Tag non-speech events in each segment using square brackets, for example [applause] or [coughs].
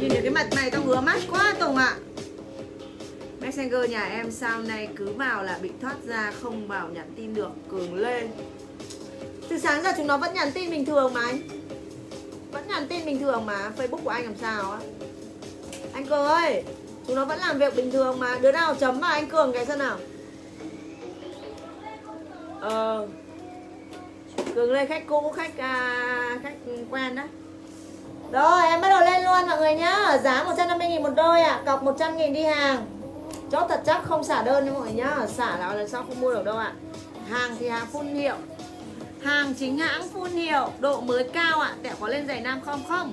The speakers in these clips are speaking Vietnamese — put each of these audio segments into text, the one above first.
nhìn thấy cái mặt này tao ngứa mắt quá Tùng ạ à. Messenger nhà em sao nay cứ vào là bị thoát ra không vào nhắn tin được Cường lên. Từ sáng giờ chúng nó vẫn nhắn tin bình thường mà anh Vẫn nhắn tin bình thường mà Facebook của anh làm sao á Anh Cường ơi Chúng nó vẫn làm việc bình thường mà Đứa nào chấm vào anh Cường cái xem nào Ờ Cường lên khách cũ, khách à, khách quen đó rồi, em bắt đầu lên luôn mọi người nhá. Giá 150 000 một đôi ạ. À. Cọc 100 nghìn đi hàng. Chốt thật chắc không xả đơn nha mọi người nhá. Xả là lần sau không mua được đâu ạ. À. Hàng thì hàng phun hiệu. Hàng chính hãng phun hiệu. Độ mới cao ạ. À. Tẹo có lên giày nam không? Không.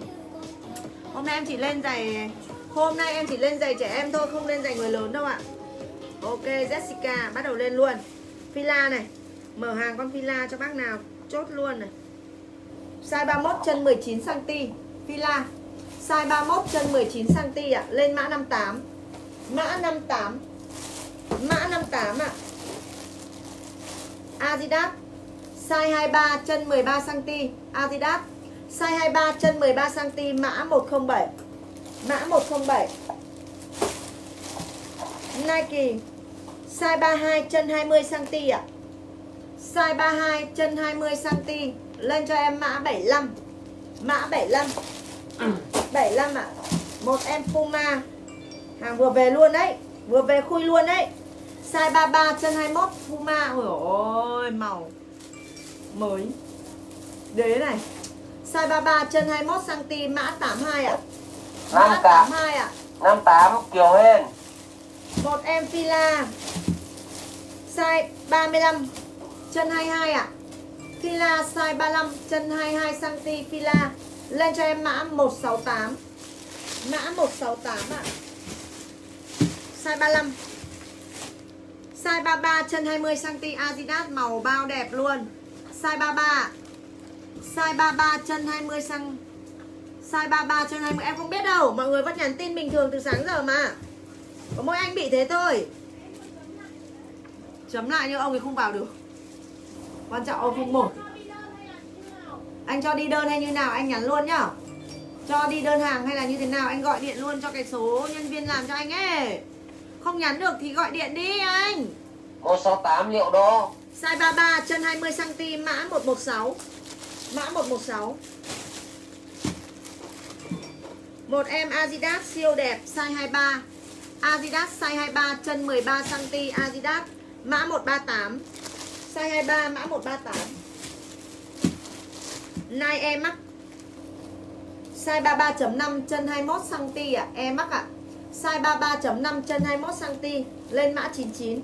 Hôm nay em chỉ lên giày, Hôm nay em chỉ lên giày trẻ em thôi, Không lên giày người lớn đâu ạ. À. Ok, Jessica, bắt đầu lên luôn. Fila này. Mở hàng con Fila cho bác nào. Chốt luôn này. Size 31 chân 19cm Fila Size 31 chân 19cm ạ à. Lên mã 58 Mã 58 Mã 58 ạ. À. Adidas. Size 23 chân 13cm Adidas. Size 23 chân 13cm Mã 107 Mã 107 Nike. Size 32 chân 20cm ạ. À. Size 32 chân 20cm Lên cho em mã 75 Mã 75 75 ạ. À. Một em Puma. Hàng vừa về luôn đấy. Vừa về khui luôn đấy. Size 33 chân 21 Puma. Ôi ôi màu Mới. Đế này. Size 33 chân 21cm Mã 82 ạ. À. Mã 82 ạ. À. 58 Kiều Hên Một em Fila. Size 35 Chân 22 ạ. à. Fila size 35 Chân 22cm Fila. Lên cho em mã 168 Mã 168 ạ. À size 35 Size 33 chân 20cm Adidas, màu bao đẹp luôn. Size 33 Size 33 chân 20cm Size 33 chân 20 Em không biết đâu, Mọi người vẫn nhắn tin bình thường từ sáng giờ mà. Có mỗi anh bị thế thôi. Chấm lại nhưng ông ấy không vào được. Quan trọng ông không một anh cho đi đơn hay như nào anh nhắn luôn nhá. Cho đi đơn hàng hay là như thế nào Anh gọi điện luôn cho cái số nhân viên làm cho anh ấy. Không nhắn được thì gọi điện đi anh. 168 liệu đô Size 33 chân 20cm mã 116 Mã 116 Một em Adidas siêu đẹp size 23 Adidas size 23 chân 13cm Adidas. Mã 138 Size 23 mã 138 Nike em Max Size 33.5 chân 21cm ạ e à. Air Max ạ à. Size 33.5 chân 21cm Lên mã 99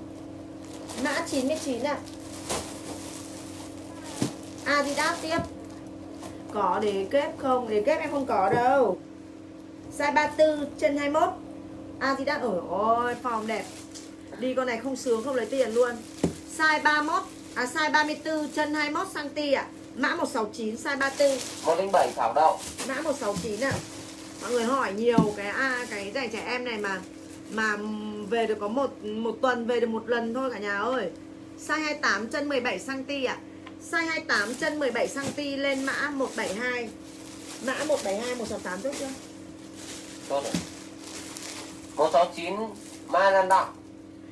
Mã 99 ạ à. Adidas tiếp Có để kép không? Để kép em không có đâu Size 34 chân 21 Adidas ở ôi, form đẹp Đi con này không sướng, không lấy tiền luôn Size 31 À size 34 chân 21cm ạ à. Mã 169 size 34 107 Thảo Đậu. Mã 169 ạ. À mọi người hỏi nhiều cái à, cái giày trẻ em này mà mà về được có một một tuần về được một lần thôi cả nhà ơi. Size 28 chân 17 cm ạ. À. size 28 chân 17 cm lên mã 172 mã 172 168 chốt chưa? Chốt rồi. 169 Mai Lan Đọng.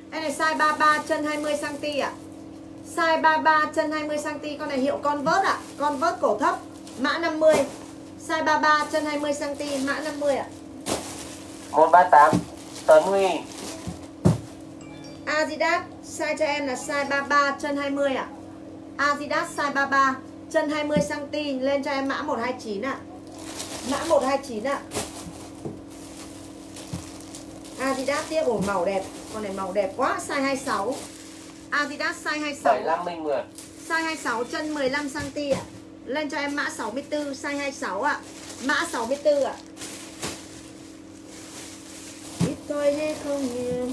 Đây này size 33 chân 20 cm ạ. à. Size 33 chân 20 cm Con này hiệu con vớt ạ à. Con vớt cổ thấp Mã 50 Size 33 chân 20 cm mã 50 ạ. 138 Tấn Huy. Adidas size cho em là size 33 chân 20 ạ. Adidas size 33 chân 20 cm lên cho em mã 129 ạ. Mã 129 ạ. Adidas tiếp ổ màu đẹp, con này màu đẹp quá, size 26. Adidas size 26. 75 Minh Nguyệt. Size 26 chân 15 cm ạ. Lên cho em mã 64 size 26 ạ. À. Mã 64 ạ. À. Ít thôi hay không nhiều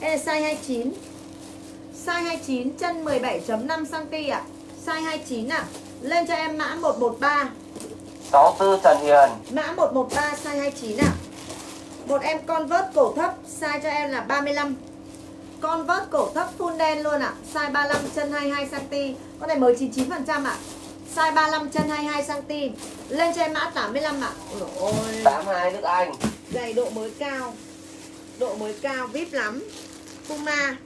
Ê size 29. Size 29 chân 17.5 cm ạ. À. Size 29 ạ. À. Lên cho em mã 113. 64 Trần Hiền. Mã 113 size 29 ạ. À. Một em con vớt cổ thấp size cho em là 35 con vớt cổ thấp full đen luôn ạ à. Size 35 chân 22cm Con này mới 99% ạ à. Size 35 chân 22 cm. Lên em mã 85 ạ. Ôi dồi ôi. 82 nước Anh Giày độ mới cao. Độ mới cao vip lắm. Puma.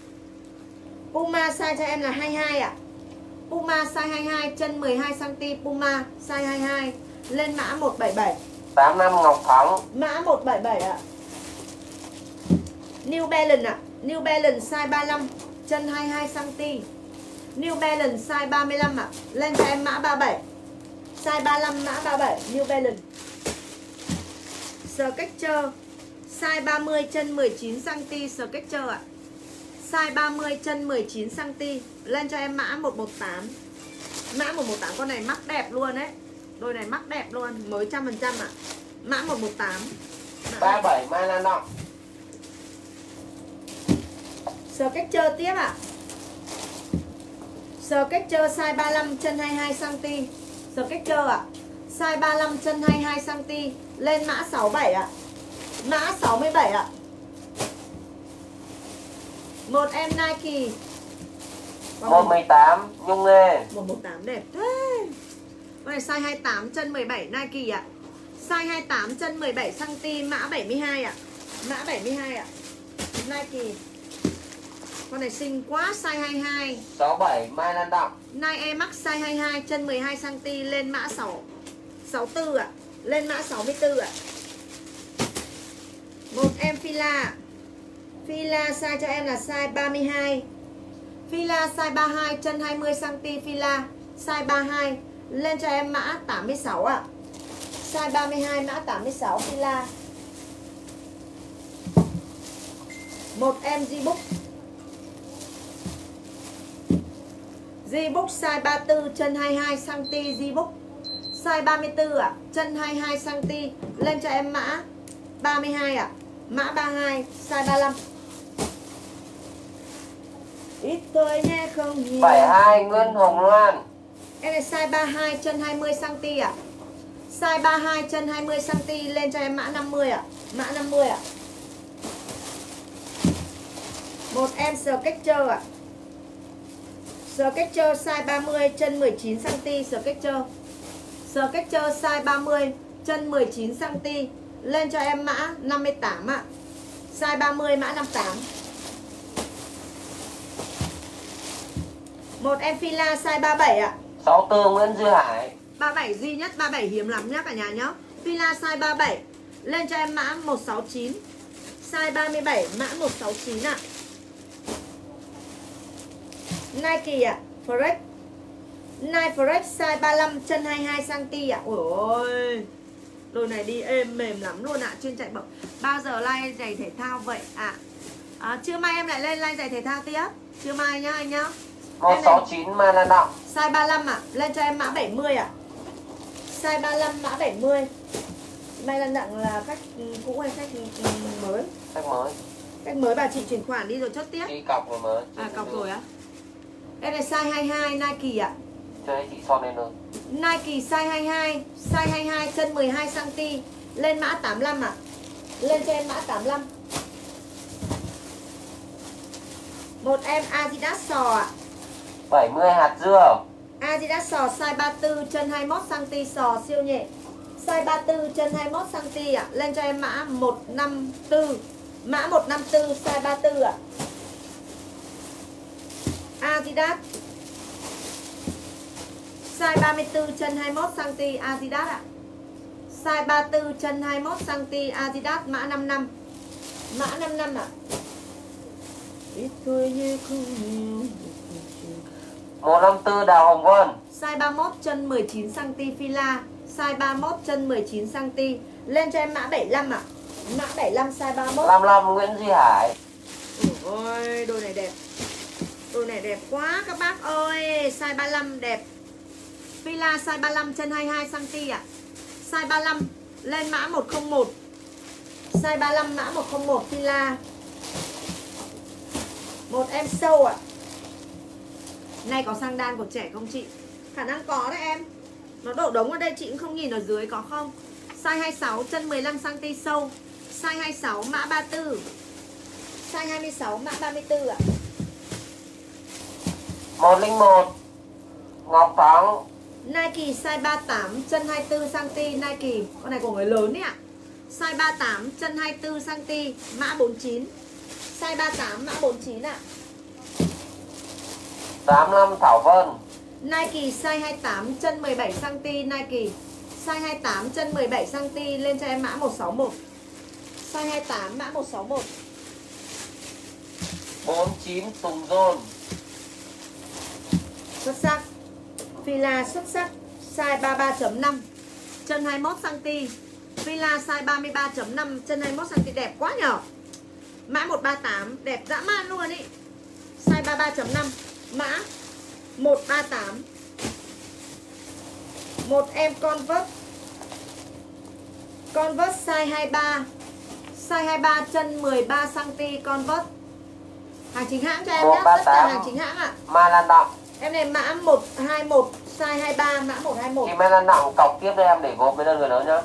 Puma size cho em là 22 ạ. Puma size 22 chân 12 cm Puma size 22 lên mã 177. 85 Ngọc Thắng Mã 177 ạ. New Balance ạ. New Balance size 35, chân 22 cm. New Balance size 35 ạ. Lên cho em mã 37. Size 35 mã 37 New Balance. Skechers size 30 chân 19 cm Skechers ạ. Size 30 chân 19 cm. Lên cho em mã 118. Mã 118 con này mắc đẹp luôn đấy. Đôi này mắc đẹp luôn, mới trăm phần trăm ạ. Mã 118. Mã 37 Mai Lan Đọng Skechers tiếp ạ. Skechers size 35 chân 22 cm. Skechers ạ. Size 35 chân 22 cm. Lên mã 67 ạ. Mã 67 ạ. Một em Nike. Còn một- 118 Nhung Nghê 118 đẹp thế Con này size 28 chân 17 Nike ạ Size 28 chân 17 cm Mã 72 ạ Mã 72 ạ Nike Con này xinh quá Size 22 67 Mai Lan Đọng. Nike Air Max size 22 chân 12 cm Lên mã 6 64 ạ. Lên mã 64 ạ. Một em Fila. Fila size cho em là size 32 Fila size 32 chân 20 cm Fila size 32 lên cho em mã 86 ạ. Size 32 mã 86 Fila. Một em G-Book. G-Book size 34 chân 22 cm G-Book. Size 34 ạ, chân 22 cm lên cho em mã 32 ạ. Mã 32 size 35. Ít thôi nhé không nhiều. 72 Nguyễn Hồng Loan. Em này size 32 chân 20 cm ạ. Size 32 chân 20 cm Lên cho em mã 50 ạ. Mã 50 ạ. Một em Skechers ạ Skechers size 30 chân 19 cm Skechers Skechers size 30 chân 19 cm Lên cho em mã 58 ạ. Size 30 mã 58 Một em Fila size 37 ạ. 64 Nguyễn Duy Hải. 37 duy nhất 37 hiếm lắm nhá cả nhà nhá. Fila size 37 Lên cho em mã 169 Size 37 mã 169 ạ Nike ạ Fresh Nike Fresh size 35 chân 22cm ạ Ôi ôi Đôi này đi êm mềm lắm luôn ạ Chuyên chạy bậc Bao giờ like giày thể thao vậy ạ à, Trưa mai em lại lên like giày thể thao tiếp Trưa mai nhá anh nhá Em này- 169 Mai Lan Đọng Size 35 ạ, lên cho em mã 70 ạ. Size 35 mã 70. May là nặng là khách ừ, cũ hay khách ừ, mới? Khách mới Khách mới bà chị chuyển khoản đi rồi chốt tiếp. Đi cọc rồi mới À cọc rồi á. Em này size 22 Nike ạ. Cho đấy chị so lên luôn Nike size 22, size 22 chân 12 cm, lên mã 85 ạ. Lên cho em mã 85. Một em Adidas sò ạ. 70 hạt dưa Adidas sò size 34 chân 21cm sò siêu nhẹ Size 34 chân 21cm ạ Lên cho em mã 154 Mã 154 size 34 ạ Adidas. Size 34 chân 21cm Adidas ạ. Size 34 chân 21cm Adidas mã 55 Mã 55 ạ. Ít thôi như không nhiều 154 Đào Hồng Vân. Size 31 chân 19 cm Fila. Size 31 chân 19 cm Lên cho em mã 75 ạ. Mã 75 size 31 55 Nguyễn Duy Hải. Ôi đôi này đẹp Đôi này đẹp quá các bác ơi Size 35 đẹp Villa size 35 chân 22 cm ạ à. Size 35 Lên mã 101 Size 35 mã 101 Villa Một em sâu ạ à. Này có sang đan của trẻ không chị? Khả năng có đấy em Nó đổ đống ở đây chị cũng không nhìn ở dưới có không Size 26 chân 15cm sâu Size 26 mã 34 Size 26 mã 34 ạ à. 101 Ngọc Thắng Nike size 38 chân 24 cm Nike. Con này của người lớn đấy ạ. Size 38 chân 24 cm mã 49. Size 38 mã 49 ạ. 85 Thảo Vân Nike size 28 chân 17 cm Nike. Size 28 chân 17 cm lên cho em mã 161. Size 28 mã 161. 49 Tùng Dôn Xuất sắc. Fila xuất sắc. Size 33.5 chân 21 cm. Fila size 33.5 chân 21 cm đẹp quá nhở. Mã 138 đẹp dã man luôn ý. Size 33.5 mã 138 một em Converse Converse size 23 Size 23 chân 13 cm Converse Hàng chính hãng cho em nhé, tất cả 138. hàng chính hãng ạ. Lan Đọng Em này mã 121 size 23 mã 121. Thì Mai Lan Đọng cọc tiếp cho em để gộp với đơn người lớn nhá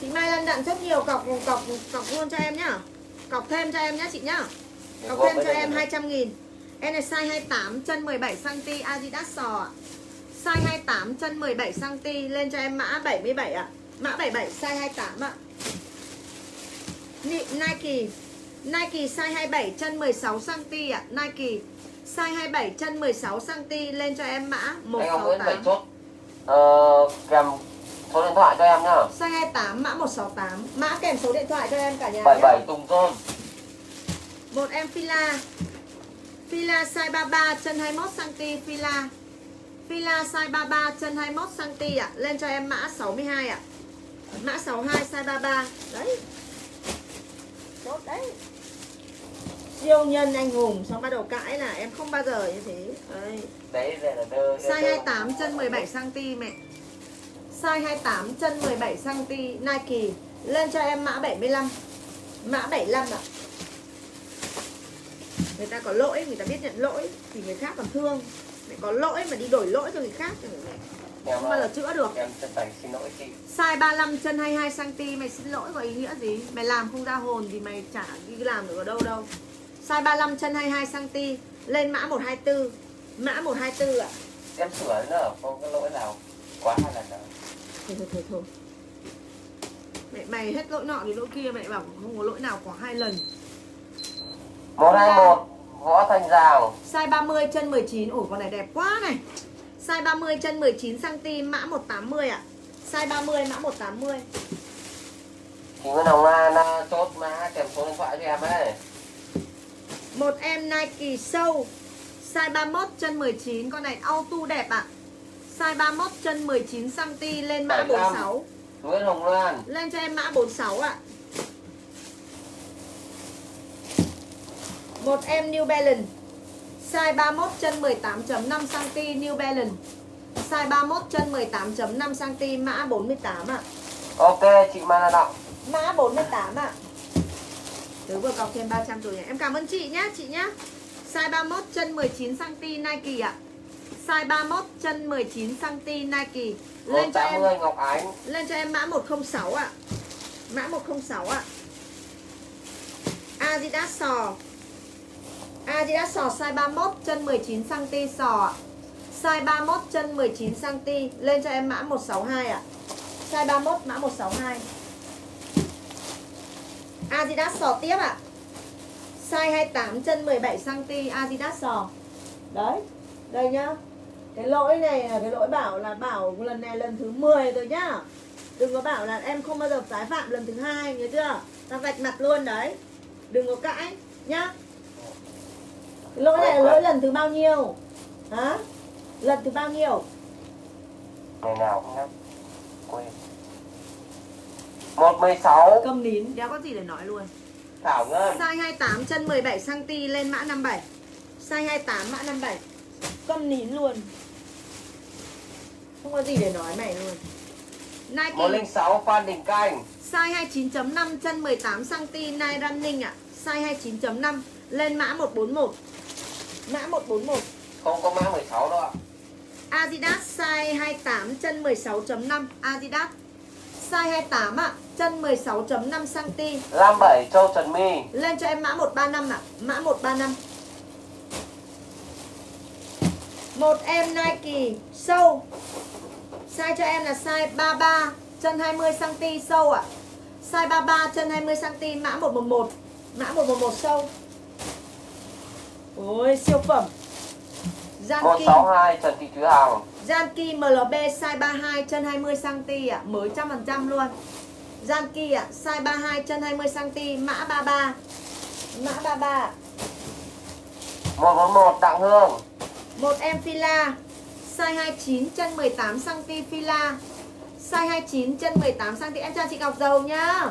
Chị Mai Lan đặn rất nhiều cọc cọc cọc luôn cho em nhá. Cọc thêm cho em nhá chị nhá. Cọc thêm cho em người lớn. 200 nghìn Em này size 28 chân 17 cm Adidas sò ạ. Size 28 chân 17 cm lên cho em mã 77 ạ. Mã 77 size 28 ạ. Nike Nike size 27 chân 16 cm ạ. Nike size 27 chân 16 cm lên cho em mã Anh ông Nguyễn phải 168. chốt. Ờ, kèm số điện thoại cho em nhá. Size 28 mã 168. Mã kèm số điện thoại cho em cả nhà nhé. 77 Tùng Dôn Một em Fila. Fila size 33 chân 21 cm Fila. Fila size 33 chân 21 cm ạ. Lên cho em mã 62 ạ. Mã 62 size 33 Đấy. Tốt đấy Siêu nhân anh hùng Xong bắt đầu cãi là em không bao giờ như thế. Đấy. Đấy là đơ Size 28 chân 17 cm mẹ. Size 28 chân 17 cm Nike. Lên cho em mã 75 Mã 75 ạ. Người ta có lỗi, người ta biết nhận lỗi Thì người khác còn thương. Mẹ có lỗi mà đi đổi lỗi cho người khác thì mẹ không bao giờ chữa được. em chân thành xin lỗi chị. Size 35 chân 22 cm Mày xin lỗi có ý nghĩa gì? Mày làm không ra hồn thì mày chả đi làm được ở đâu đâu Size 35 chân 22 cm Lên mã 124 Mã 124 ạ. Em sửa nữa không có lỗi nào. Quá hai lần đâu thôi thôi thôi thôi. Mẹ mày hết lỗi nọ thì lỗi kia mẹ bảo không có lỗi nào quá hai lần. 121 Võ Thanh Giàng size 30 chân 19 ủa con này đẹp quá này. Size 30 chân 19 cm mã 180 ạ. Size 30 mã 180 Chị Nguyễn Hồng Lan à, chốt mã kèm số điện thoại cho em ấy một em Nike sâu size 31 chân 19 con này auto đẹp ạ. Size 31 chân 19 cm lên mã 75. 46 Nguyễn Hồng Loan. Lên cho em mã 46 ạ. Một em New Balance. Size 31 chân 18.5 cm New Balance. Size 31 chân 18.5 cm mã 48 ạ. Ok chị Mai Lan Đọng. Mã 48 ạ Tớ vừa cọc thêm 300 rồi nhé Em cảm ơn chị nhé chị nhé Size 31 chân 19 cm Nike ạ. Size 31 chân 19 cm Nike. Lên cho em 180 Ngọc Ánh. Lên cho em mã 106 ạ. Mã 106 ạ. Adidas sò. Adidas sò size 31 chân 19 cm sò ạ. Size 31 chân 19 cm Lên cho em mã 162 ạ. Size 31 mã 162 Adidas sò tiếp ạ. Size 28 chân 17 cm Adidas sò Đấy, Đây nhá. Cái lỗi này là cái lỗi bảo là bảo lần này lần thứ 10 rồi nhá. Đừng có bảo là em không bao giờ tái phạm lần thứ hai, nhớ chưa? Ta vạch mặt luôn đấy. Đừng có cãi nhá. Cái lỗi này là lỗi lần thứ bao nhiêu? Hả? Lần thứ bao nhiêu? Ngày nào cũng nhá. Quên. 116 cầm nín. Đéo có gì để nói luôn? Thảo Ngân size 28 chân 17 cm lên mã 57 size 28 mã 57 cầm nín luôn. Không có gì để nói mày luôn. Nike. 106 Phan Đình Canh. Size 29.5 chân 18cm Nike Running ạ. Size 29.5 Lên mã 141 Mã 141 Không có mã 16 đâu ạ. Adidas size 28 chân 16.5 Adidas Size 28 ạ Chân 16.5 cm Lam 7 Châu Trần My Lên cho em mã 135 ạ. Mã 135 Một em Nike sâu. Size cho em là size 33 chân 20cm sâu ạ. Size 33 chân 20cm mã 111 Mã 111 sâu. Ôi siêu phẩm. Janki 162 Trần Thị Thúy Hằng. Janki MLB size 32 chân 20cm ạ. Mới trăm phần Janki ạ. Size 32 chân 20cm Mã 33 Mã 33 ạ 141 Đặng Hương. Một em fila. Size 29 chân 18cm fila. Size 29 chân 18cm Em chào chị Ngọc Dầu nhá.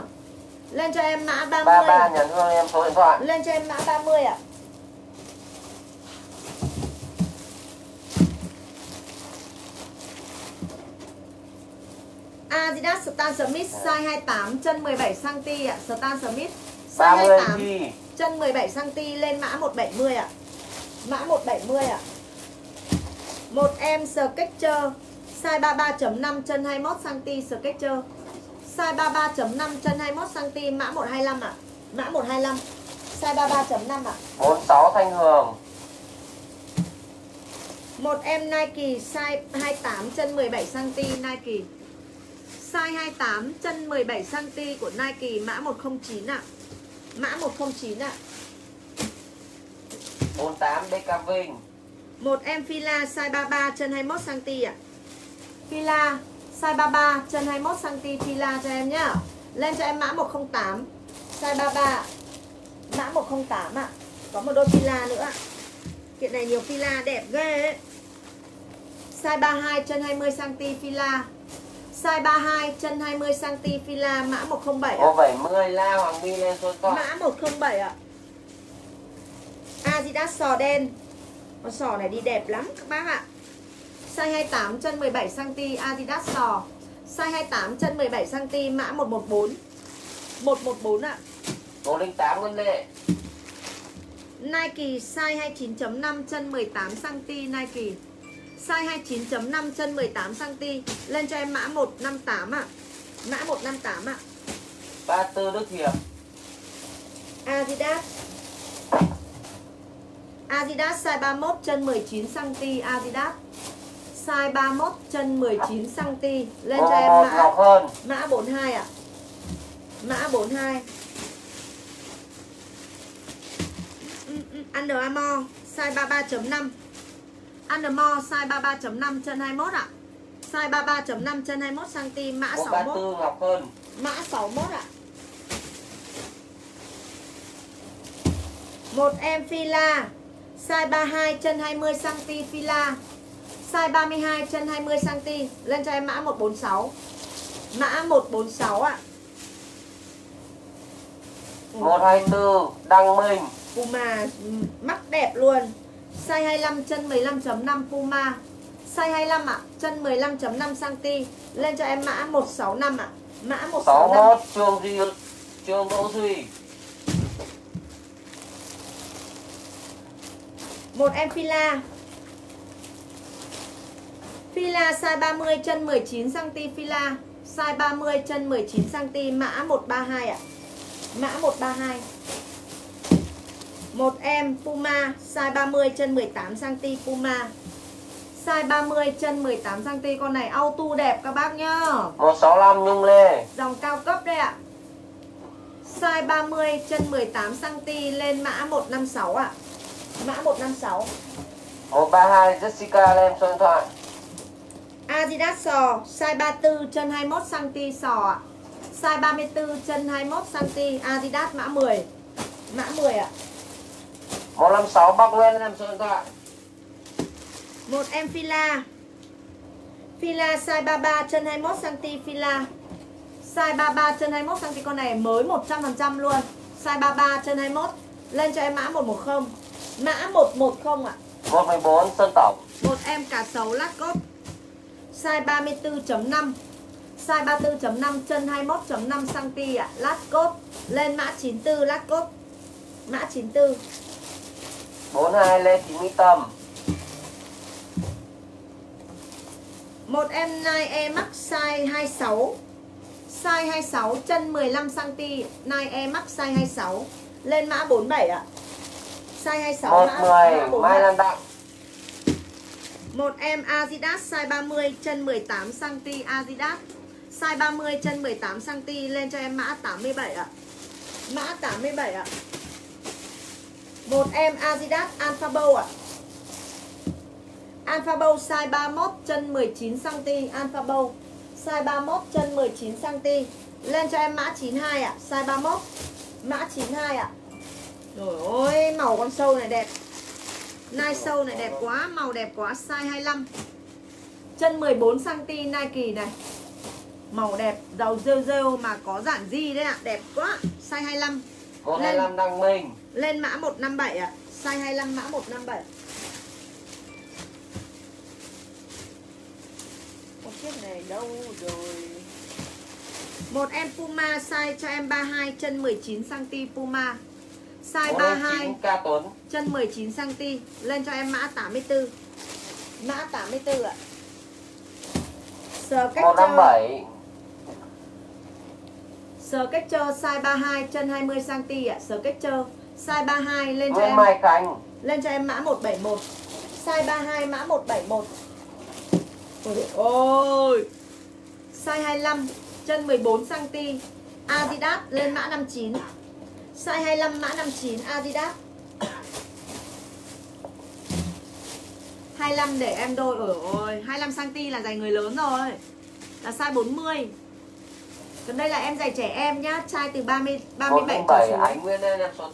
Lên cho em mã 30 33 nhấn Hương em số điện thoại. Lên cho em mã 30 ạ Adidas Stan Smith size 28 chân 17cm ạ. Stan Smith size 30 28 Chi chân 17cm lên mã 170 ạ. Mã 170 ạ. Một em Skechers size 33.5 chân 21cm Skechers. Size 33.5 chân 21cm mã 125 ạ. Mã 125 size 33.5 ạ. 46 Thanh Hường. Một em Nike size 28 chân 17cm Nike Size 28 chân 17cm của Nike mã 109 ạ. Mã 109 ạ. 48 DK Vinh. Một em Fila size 33 chân 21cm ạ. Fila size 33 chân 21cm Fila cho em nhá. Lên cho em mã 108 Size 33 Mã 108 ạ. Có một đôi Fila nữa ạ. Kiện này nhiều Fila đẹp ghê ấy. Size 32 chân 20cm Fila Size 32 chân 20cm Fila mã 107 ạ. 170 La Hoàng My lên số thoại Mã 107 ạ. Adidas sò đen. Con sò này đi đẹp lắm các bác ạ. Size 28 chân 17cm Adidas sò. Size 28 chân 17cm mã 114 114 ạ. 108 Nguyễn Lệ. Nike size 29.5 chân 18cm Nike Size 29.5 chân 18cm Lên cho em mã 158 ạ. Mã 158 ạ. 34 Đức Hiệp Adidas. Adidas size 31 chân 19cm Adidas Size 31 chân 19cm Lên cho em 111 Ngọc mã Hơn. Mã 42 ạ. Mã 42 Ừ, ừ, Under Armour Size 33.5 Under Armour size 33.5 chân 21 ạ. Size 33.5 chân 21cm Mã 61 134 Ngọc Hơn Mã 61 ạ. Một em Fila Size 32 chân 20cm Fila Size 32 chân 20cm Lên cho em mã 146 Mã 146 ạ. 124 Đăng Minh. Puma ừ, mắt đẹp luôn Size 25 chân 15.5 Puma. Size 25 ạ Chân 15.5 cm Lên cho em mã 165 ạ. Mã 165 61 Trương Duy Trương Đỗ Duy Một em Fila. Fila size 30 chân 19cm Fila. Size 30 chân 19cm Mã 132 ạ. Mã 132 Một em Puma Size 30 chân 18cm Puma. Size 30 chân 18cm Con này auto đẹp các bác nhá. 165 Nhung Lê. Dòng cao cấp đây ạ. Size 30 chân 18cm Lên mã 156 ạ. Mã 156 132 Jessica lên số điện thoại. Adidas sò size 34 chân 21cm sò ạ. Size 34 chân 21cm Adidas mã 10. Mã 10 ạ. 156 Bắc Nguyên lên số điện thoại Một em Fila. Fila size 33 chân 21cm Fila. Size 33 chân 21cm con này mới 100% luôn. Size 33 chân 21. Lên cho em mã 110. Mã 110 ạ. 114 Sơn Tổng Một em cá sấu lát cốt Size 34.5 Size 34.5 chân 21.5 cm ạ Lát cốt Lên mã 94 lát cốt Mã 94 42 Lê Thị Mỹ Tâm. Một em Nike Air Max size 26 Size 26 chân 15 cm Nike Air Max size 26 Lên mã 47 ạ. Size 26 mã, mã 110 Mai 47 Lan Đặng Một em Adidas size 30 chân 18 cm Adidas. Size 30 chân 18 cm lên cho em mã 87 ạ. Mã 87 ạ. Một em Adidas Alpha Bow ạ. Alpha Bow size 31 chân 19 cm Alpha Bow. Size 31 chân 19 cm. Lên cho em mã 92 ạ, size 31. Mã 92 ạ. Rồi ôi, màu con sâu này đẹp. Nai sâu này đẹp quá, màu đẹp quá, size 25. Chân 14 cm Nike này. Màu đẹp, đầu rêu rêu mà có giản di đấy ạ, đẹp quá. Size 25. 125 đăng minh Lên mã 157 ạ. Size 25 mã 157. Một chiếc này đâu rồi? Một em Puma size cho em 32 chân 19 cm Puma. Size 32 K Tuấn chân 19 cm lên cho em mã 84. Mã 84 ạ. Sờ cách chơi 157 Sờ cách chơi size 32 chân 20 cm ạ, sờ cách chơi size 32 lên cho em Mai Khánh lên cho em mã 171. Size 32 mã 171. Ôi ôi. Size 25 chân 14 cm Adidas lên mã 59. Size 25 mã 59 Adidas. 25 để em đôi ở ôi 25 cm là giày người lớn rồi. Là size 40. Còn đây là em giày trẻ em nhá, trai từ 30 37 trở 107 xuống. Ánh Nguyên em số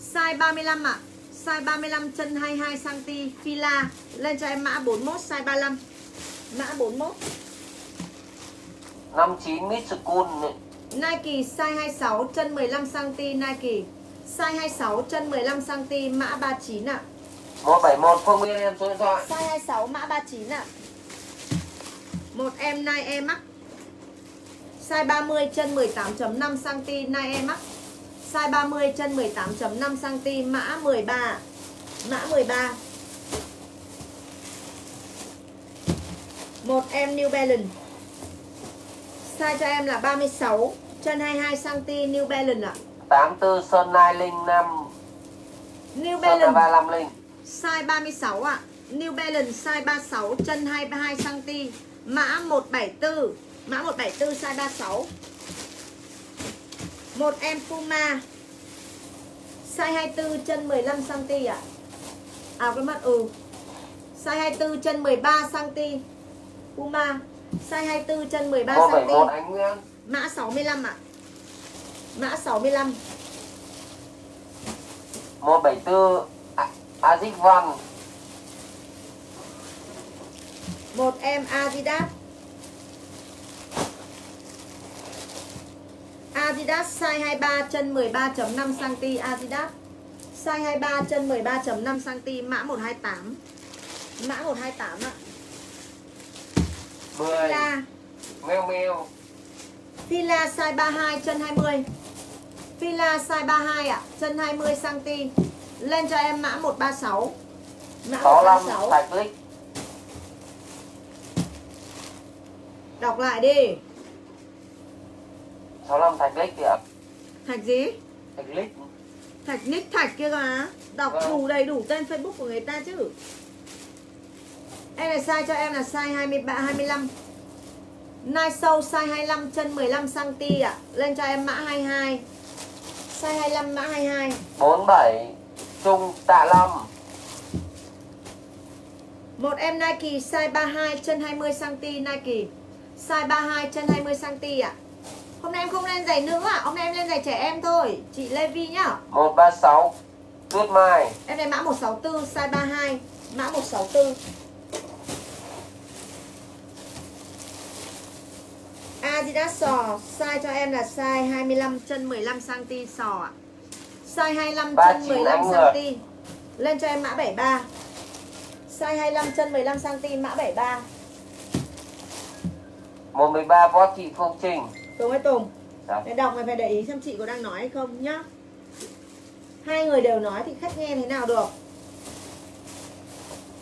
Size 35 ạ. Size 35 chân 22 cm fila lên cho em mã 41 size 35. Mã 41. 59 Miss School Nike size 26 chân 15 cm Nike. Size 26 chân 15 cm mã 39 ạ. 171 Phương Nguyên em số điện thoại Size 26 mã 39 ạ. Một em Nike Air Max. Size 30 chân 18.5 cm Nike Air Max. Size 30 chân 18.5 cm mã 13. ạ. Mã 13. Một em New Balance. Size cho em là 36 chân 22 cm New Balance ạ. 84 Sơn Nai Linh 5 New Balance 35 Linh size 36 ạ. New Balance size 36 chân 22 cm, mã 174, mã 174 size 36. Một em Puma size 24 chân 15 cm ạ. À cái mắt ừ. Size 24 chân 13 cm. Puma size 24 chân 13 171 cm, Ánh Nguyên mã 65 ạ. Mã 65. 174 A- Aziz Văn Một em Adidas Adidas size 23 chân 13.5 cm. Adidas Size 23 chân 13.5 cm mã 128 Mã 128 ạ. 10 Fila. Mèo Mèo Fila size 32 chân 20 Fila size 32 ạ Chân 20 cm. Lên cho em mã 136 Mã 65 136 Thạch Lích Đọc lại đi 65 Thạch Lích kìa Thạch gì? Thạch Lích. Thạch nick thạch kia mà. Đọc Vâng. đủ đầy đủ tên Facebook của người ta chứ. Em này size cho em là size 23, 25 Nai sâu size 25 chân 15cm ạ. Lên cho em mã 22 Size 25 mã 22 47 Trung Tạ Lâm. Một em Nike size 32 chân 20cm Nike. Size 32 chân 20cm ạ Hôm nay em không lên giày nữ ạ. Hôm nay em lên giày trẻ em thôi. Chị Levi nhá. 136 Tuyết Mai. Em này mã 164 size 32 Mã 164 Adidas sò Size cho em là size 25 chân 15cm sò ạ. Size 25 chân 39 anh 15cm Lên cho em mã 73 Size 25 chân 15cm mã 73 113 Võ Thị Phương Trình Tùng ơi Tùng. Dạ. Đọc mày phải để ý xem chị có đang nói hay không nhá. Hai người đều nói thì khách nghe thế nào được?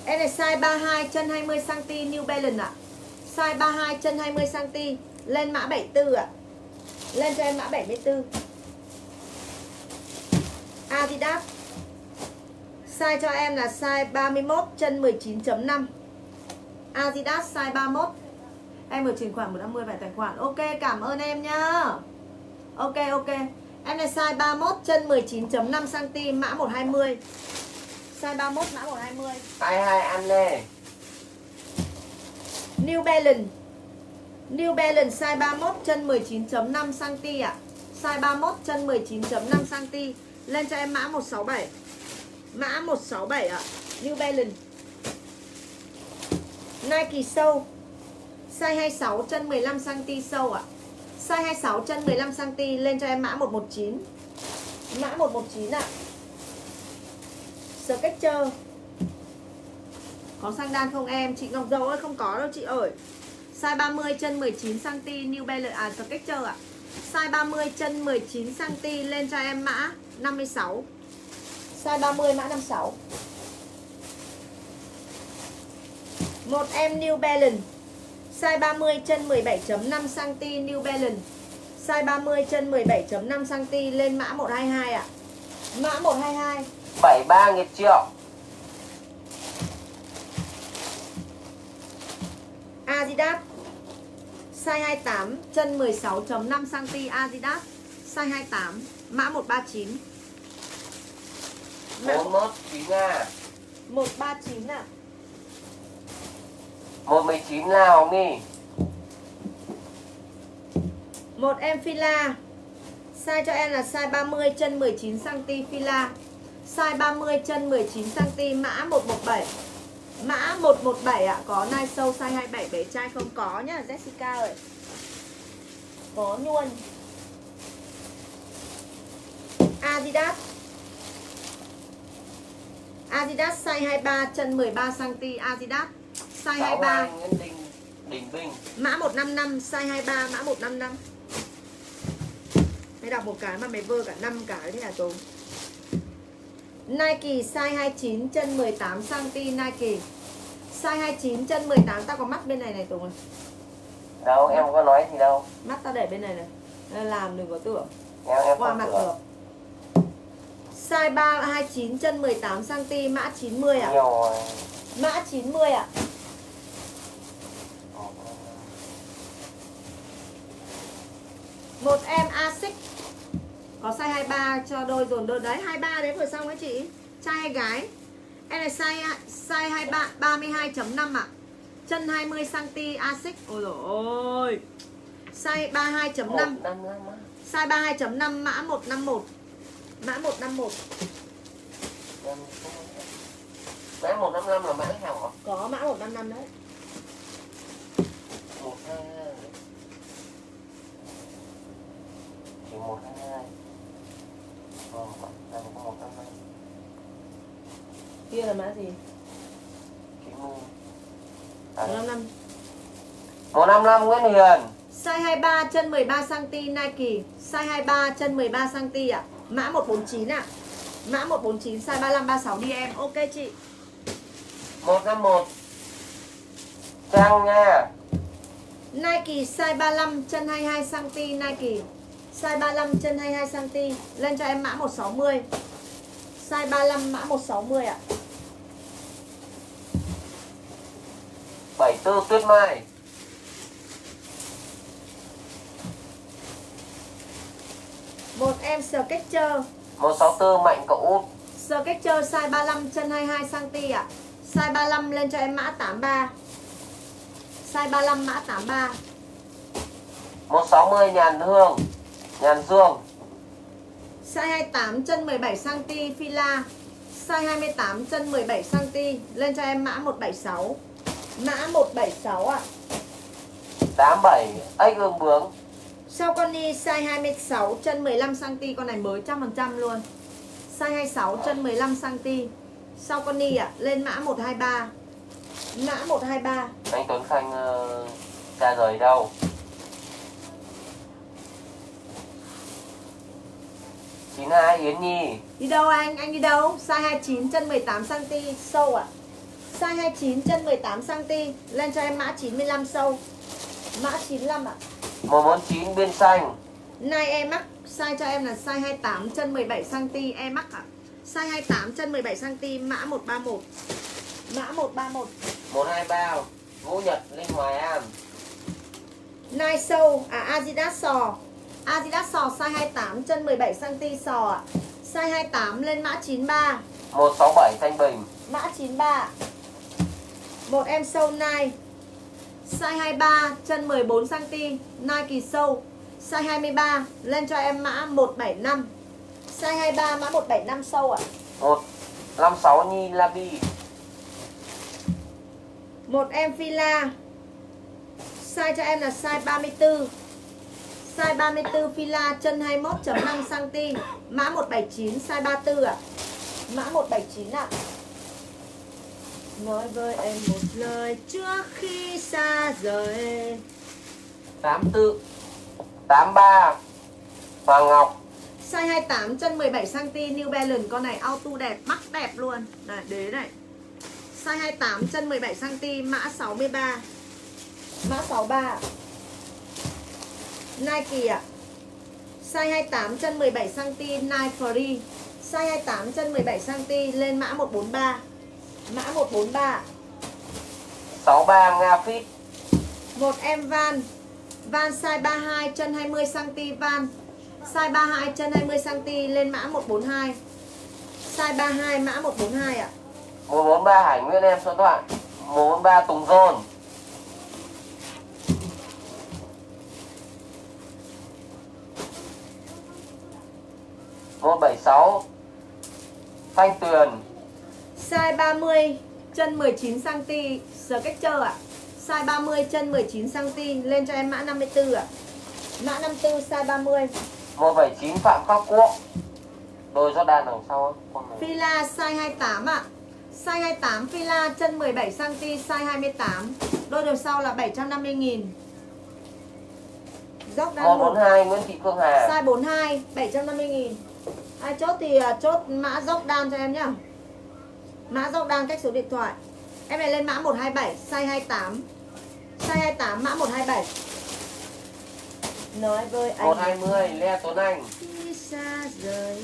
Em này size 32 chân 20cm New Balance ạ. Size 32 chân 20cm Lên mã 74 ạ. Lên cho em mã 74 Adidas. Size cho em là size 31 chân 19.5 Adidas size 31 Em vừa chuyển khoản 150 về tài khoản. Ok cảm ơn em nhá. Ok ok. Em này size 31 chân 19.5 cm mã 120 Size 31 mã 120 22 ăn nè. New Balance. New Balance size 31 chân 19.5 cm ạ. Size 31 chân 19.5 cm Lên cho em mã 167 Mã 167 ạ. New Balance. Nike sâu Size 26 chân 15cm sâu ạ. Size 26 chân 15cm Lên cho em mã 119 Mã 119 ạ. Sketcher. Có sang đan không em? Chị Ngọc Dầu ơi, không có đâu chị ơi. Size 30 chân 19cm New Balance à Sketcher ạ. Size 30 chân 19cm Lên cho em mã 56 Size 30 mã 56 Một em New Balance. Size 30 chân 17.5 cm New Balance. Size 30 chân 17.5 cm Lên mã 122 ạ. Mã 122 73 nghiệp triệu. Adidas. Size 28 chân 16.5 cm Adidas. Size 28 Mã 139 Mã 41 chín nga 139 ạ 119 nào mi Một em fila. Size cho em là size 30 chân 19 cm fila. Size 30 chân 19 cm mã 117 Mã 117 ạ, à, có nai sâu size 27 bé trai không có nhá Jessica ơi. Có luôn. Adidas. Adidas size 23 chân 13 cm Adidas size 23 62 Nguyễn Đình Đình Binh Mã 155 size 23 mã 155 Mày đọc một cái mà mày vơ cả 5 cái thế là tốn Nike size 29 chân 18 cm Nike. Size 29 chân 18 Tao có mắt bên này này Tùng ơi đâu em có nói gì đâu. Mắt tao để bên này này. Làm đừng có tưởng. Em em Qua không mặt được Size 3 29 chân 18 cm mã 90 ạ nhiều rồi. Mã 90 ạ Một em Asics Có size 23 cho đôi dồn đơn đấy. 23 đấy vừa xong ấy chị. Trai hay gái? Em này size size 23 32.5 ạ. Chân 20cm Asics Ôi dồi ôi. Size 32.5 năm. Năm á Size 32.5 mã 151 Mã 151 Em không- Mã 155 là mã nào hả? Có mã 155 đấy. 122 Chỉ 122 Vâng, làm có 155 Kia là mã gì? 90 à, 155 155 Nguyễn Hiền. Size 23 chân 13cm Nike. Size 23 chân 13cm ạ. Mã 149 ạ. Mã 149 size 35 36 đi em. Ok chị. 151 Trang Nga. Nike size 35 chân 22cm Nike Size 35 chân 22cm Lên cho em mã 160 Size 35 mã 160 ạ. 74 Tuyết Mai. Một em Skechers. 164 Mạnh Cậu Út. Skechers size 35 chân 22cm ạ. Size 35 lên cho em mã 83 Size 35 mã 83 160 Nhàn Hương Nhàn Dương Size 28 chân 17cm fila Size 28 chân 17cm Lên cho em mã 176 Mã 176 ạ. 87 Ếch Ương Bướng. Sau con ni size 26 chân 15cm Con này mới 100% luôn. Size 26 chân 15cm Sau con ni ạ? Lên mã 123 Mã 123 Anh Tuấn Khanh uh, ra rời đâu chín hai Yến Nhi. Đi đâu anh? Anh đi đâu? Size 29 chân 18cm sâu ạ. Size 29 chân 18cm Lên cho em mã 95 sâu. Mã 95 ạ. 149 Biên Xanh. Này em mắc. Size cho em là size 28 chân 17cm em mắc ạ. Size 28 chân 17 cm mã 131. Mã 131. 123 Ngũ Nhật Linh Hoài An Nike sâu. À Adidas sò. Adidas sò size 28 chân 17 cm sò ạ. Size 28 lên mã 93. 167 Thanh Bình. Mã 93 Một em sâu Nike. Size 23 chân 14cm Nike sâu. Size 23 lên cho em mã 175 Size 23 mã 175 sâu ạ. 156 Nhi Labi Một em Fila. Size cho em là size 34 Size 34 Fila chân 21.5cm Mã 179 size 34 ạ. Mã 179 ạ. Nói với em một lời trước khi xa rời. 84 83 Hoàng Ngọc. Size 28 chân 17cm New Balance. Con này auto đẹp, mắt đẹp luôn. Này, đế này. Size 28 chân 17cm Mã 63 Mã 63 Nike ạ. Size 28 chân 17cm Nike Free. Size 28 chân 17cm Lên mã 143 Mã 143 63 Nga Fit. Một em van. Van size 32 chân 20cm van. Size 32 chân 20cm lên mã 142 Size 32 mã 142 ạ. 143 Hải Nguyên em số điện thoại. 143 Tùng Dôn một bảy sáu. Thanh Tuyền. Size 30 chân 19cm Skechers ạ. Size 30 chân 19cm Lên cho em mã 54 ạ. Mã 54 size 30 179 Phạm Khắc Quốc. Đôi gió đàn đằng sau Fila size 28 ạ. Size 28 Fila chân 17cm Size 28 Đôi đầu sau là 750 nghìn. Dốc một 142 Nguyễn Thị Phương Hà. Size 42 750 nghìn Ai chốt thì à, chốt mã dốc đan cho em nhá. Mã dốc đan cách số điện thoại. Em này lên mã 127 Size 28 Size 28 mã 127 Nói với anh 120 Lê Tuấn Anh. Xa rời.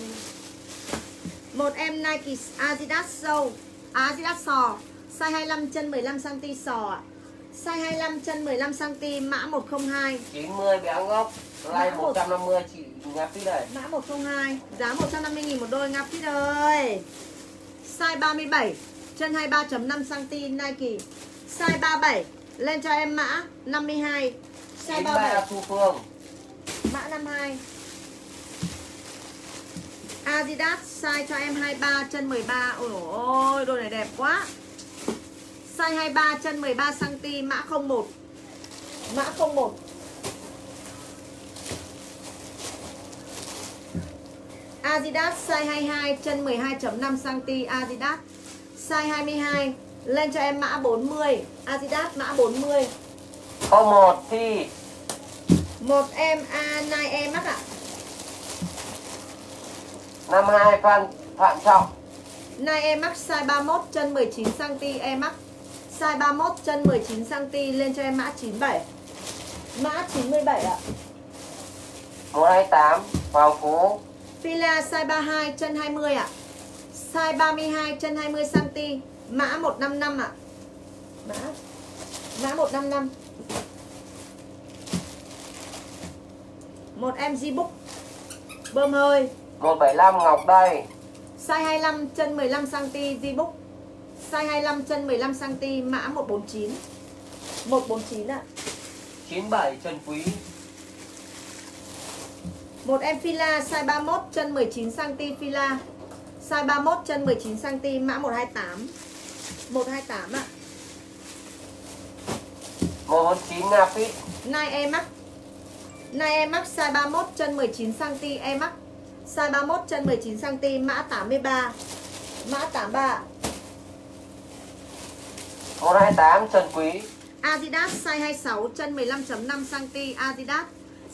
Một em Nike Adidas sâu. Adidas sò. Size 25 chân 15cm sò ạ. Size 25 chân 15cm mã 102 90 bé ngốc Một. 150 chị Nga Fit đây Mã 102 Giá 150 nghìn một đôi Ngọc Fit ơi. Size 37 Chân 23.5cm Nike. Size 37 Lên cho em mã 52 Size 93 37 Thu Phương. Mã 52 Adidas size cho em 23 chân 13 Ôi dồi ôi đôi này đẹp quá. Size 23 chân 13 cm mã 01 Mã 01 Adidas size 22 chân 12.5 cm Adidas. Size 22 lên cho em mã 40 Adidas mã 40 01 Thi một em A9 em mắc ạ. 52 Phan Phạm Trọng. Nay em mắc size 31 chân 19cm em mắc Size 31 chân 19cm lên cho em mã 97 Mã 97 ạ. 128 Hoàng Phú Fila size 32 chân 20 ạ. Size 32 chân 20cm Mã 155 ạ. Mã Mã 155 Một em G-Book Bơm hơi. 175 Ngọc Đây. Size 25 chân 15cm Z-Book Size 25 chân 15cm mã 149 149 ạ. 97 Trần Quý Một em Fila size 31 chân 19cm Fila Size 31 chân 19cm mã 128 128 ạ. 149 Nga Fit Nike Air Max. Nike Air Max size 31 chân 19cm Air Max. Size 31 chân 19cm mã 83 Mã 83 ạ. 128 Trần Quý. Adidas size 26 chân 15.5 cm Adidas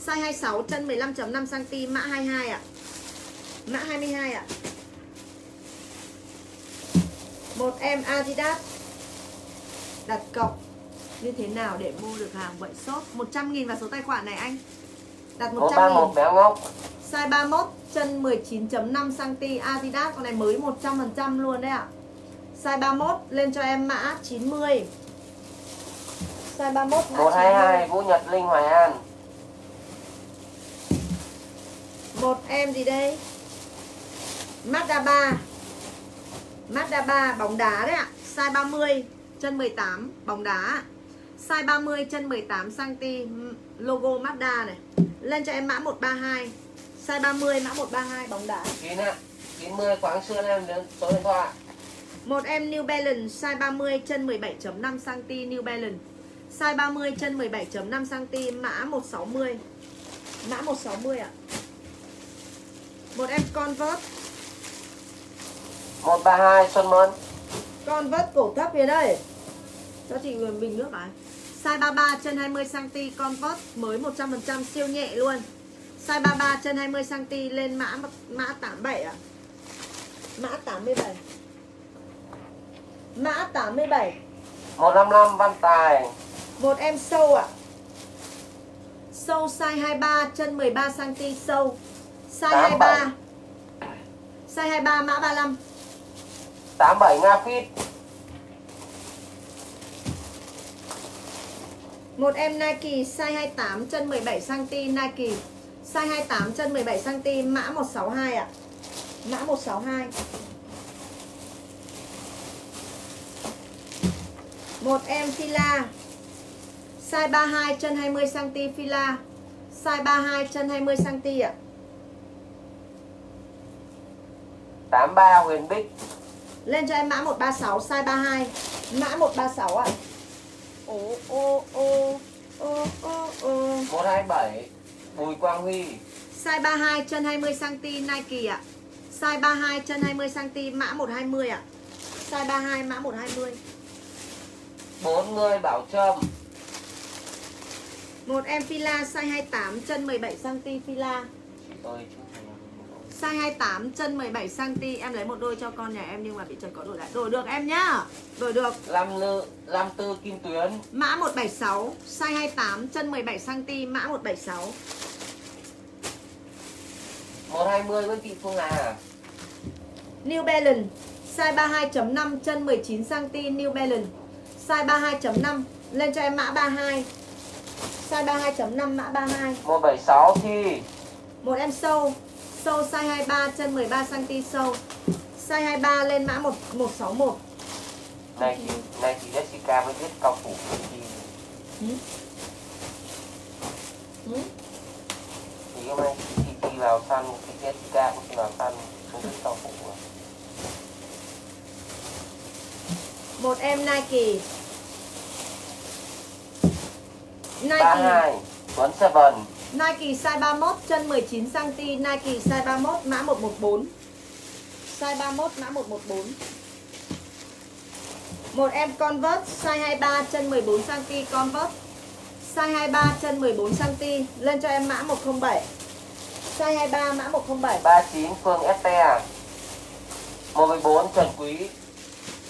size 26 chân 15.5 cm mã 22 ạ. Mã 22 ạ. Một em Adidas. Đặt cọc như thế nào để mua được hàng vậy shop? 100 000 vào số tài khoản này anh. Đặt 100 131 nghìn. Size 31 chân 19.5cm Adidas. Con này mới 100% luôn đấy ạ. Size 31 lên cho em mã 90 Size 31 mã 122 Vũ Nhật Linh Hoài An Một em gì đây? Mazda 3 Mazda 3 bóng đá đấy ạ. Size 30 chân 18 bóng đá Size 30 chân 18 cm Logo Mazda này. Lên cho em mã 132 Size 30 mã 132 bóng đá. Kín ạ. 90 khoáng xương em đến số điện thoại Một em New Balance size 30 chân 17.5 cm New Balance. Size 30 chân 17.5 cm mã 160 Mã 160 ạ Một em Converse 132 Xuân Mẫn Converse cổ thấp kìa đây. Cho chị bình nước này. Size 33 chân 20 cm Converse mới 100% siêu nhẹ luôn. Size 33 chân 20 cm lên mã mã 87 ạ Mã 87 Mã 87 155 Văn Tài. Một em sâu ạ. Sâu size 23 chân 13 cm sâu Size 87. 23 Size 23 mã 35 87 Nga Fit Một em Nike size 28 chân 17 cm Nike. Size 28 chân 17 cm mã 162 ạ. Mã 162 Một em Fila. Size 32 chân 20 cm Fila. Size 32 chân 20 cm ạ 83 Huyền Bích Lên cho em mã 136 size 32 Mã 136 ạ Ô ô ô ô ô ô 127 Bùi Quang Huy Size 32 chân 20 cm Nike ạ. Size 32 chân 20 cm mã 120 ạ. Size 32 mã 120. 40 Bảo Trâm Một em Fila size 28 chân 17 cm Fila. Ơi, Size 28 chân 17 cm em lấy một đôi cho con nhà em nhưng mà bị trần có đổi lại. Đổi được em nhá. Đổi được. 54 54 Kim Tuyến Mã 176, size 28 chân 17 cm mã 176. 120 Nguyễn Thị Phương Hà New Balance size 32.5 chân 19 cm New Balance. Size 32.5 lên cho em mã 32. Size 32.5 mã 32. 176 Thi Một em sâu Sâu size 23 chân 13 cm sâu Size 23 lên mã 1, 161 Này thì, này thì Jessica mới biết cao phủ của Thi ừ? Ừ? Thì hôm nay Thi Thi vào săn Thì Jessica cũng vào săn Không biết cao phủ à. Một em Nike Nike 32 Tuấn Seven Nike size 31 chân 19 cm Nike size 31 mã 114 Size 31 mã 114 Một em Converse size 23 chân 14 cm Converse. Size 23 chân 14 cm Lên cho em mã 107 Size 23 mã 107 39 Phương ST 114 Trần Quý.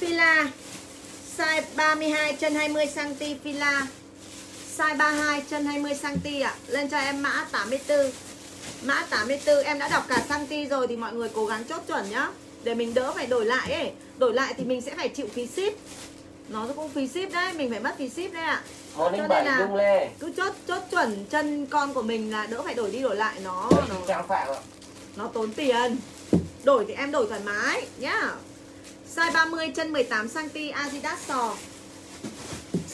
Fila Size 32 chân 20 cm Fila Size 32 chân 20 cm ạ. Lên cho em mã 84 Mã 84 em đã đọc cả cm rồi Thì mọi người cố gắng chốt chuẩn nhá. Để mình đỡ phải đổi lại ấy. Đổi lại thì mình sẽ phải chịu phí ship. Nó cũng phí ship đấy Mình phải mất phí ship đấy ạ. Cho nên 107 là cứ chốt chốt chuẩn chân con của mình là đỡ phải đổi đi đổi lại nó. Nó, nó tốn tiền. Đổi thì em đổi thoải mái nhá. Size 30 chân 18 cm Adidas sò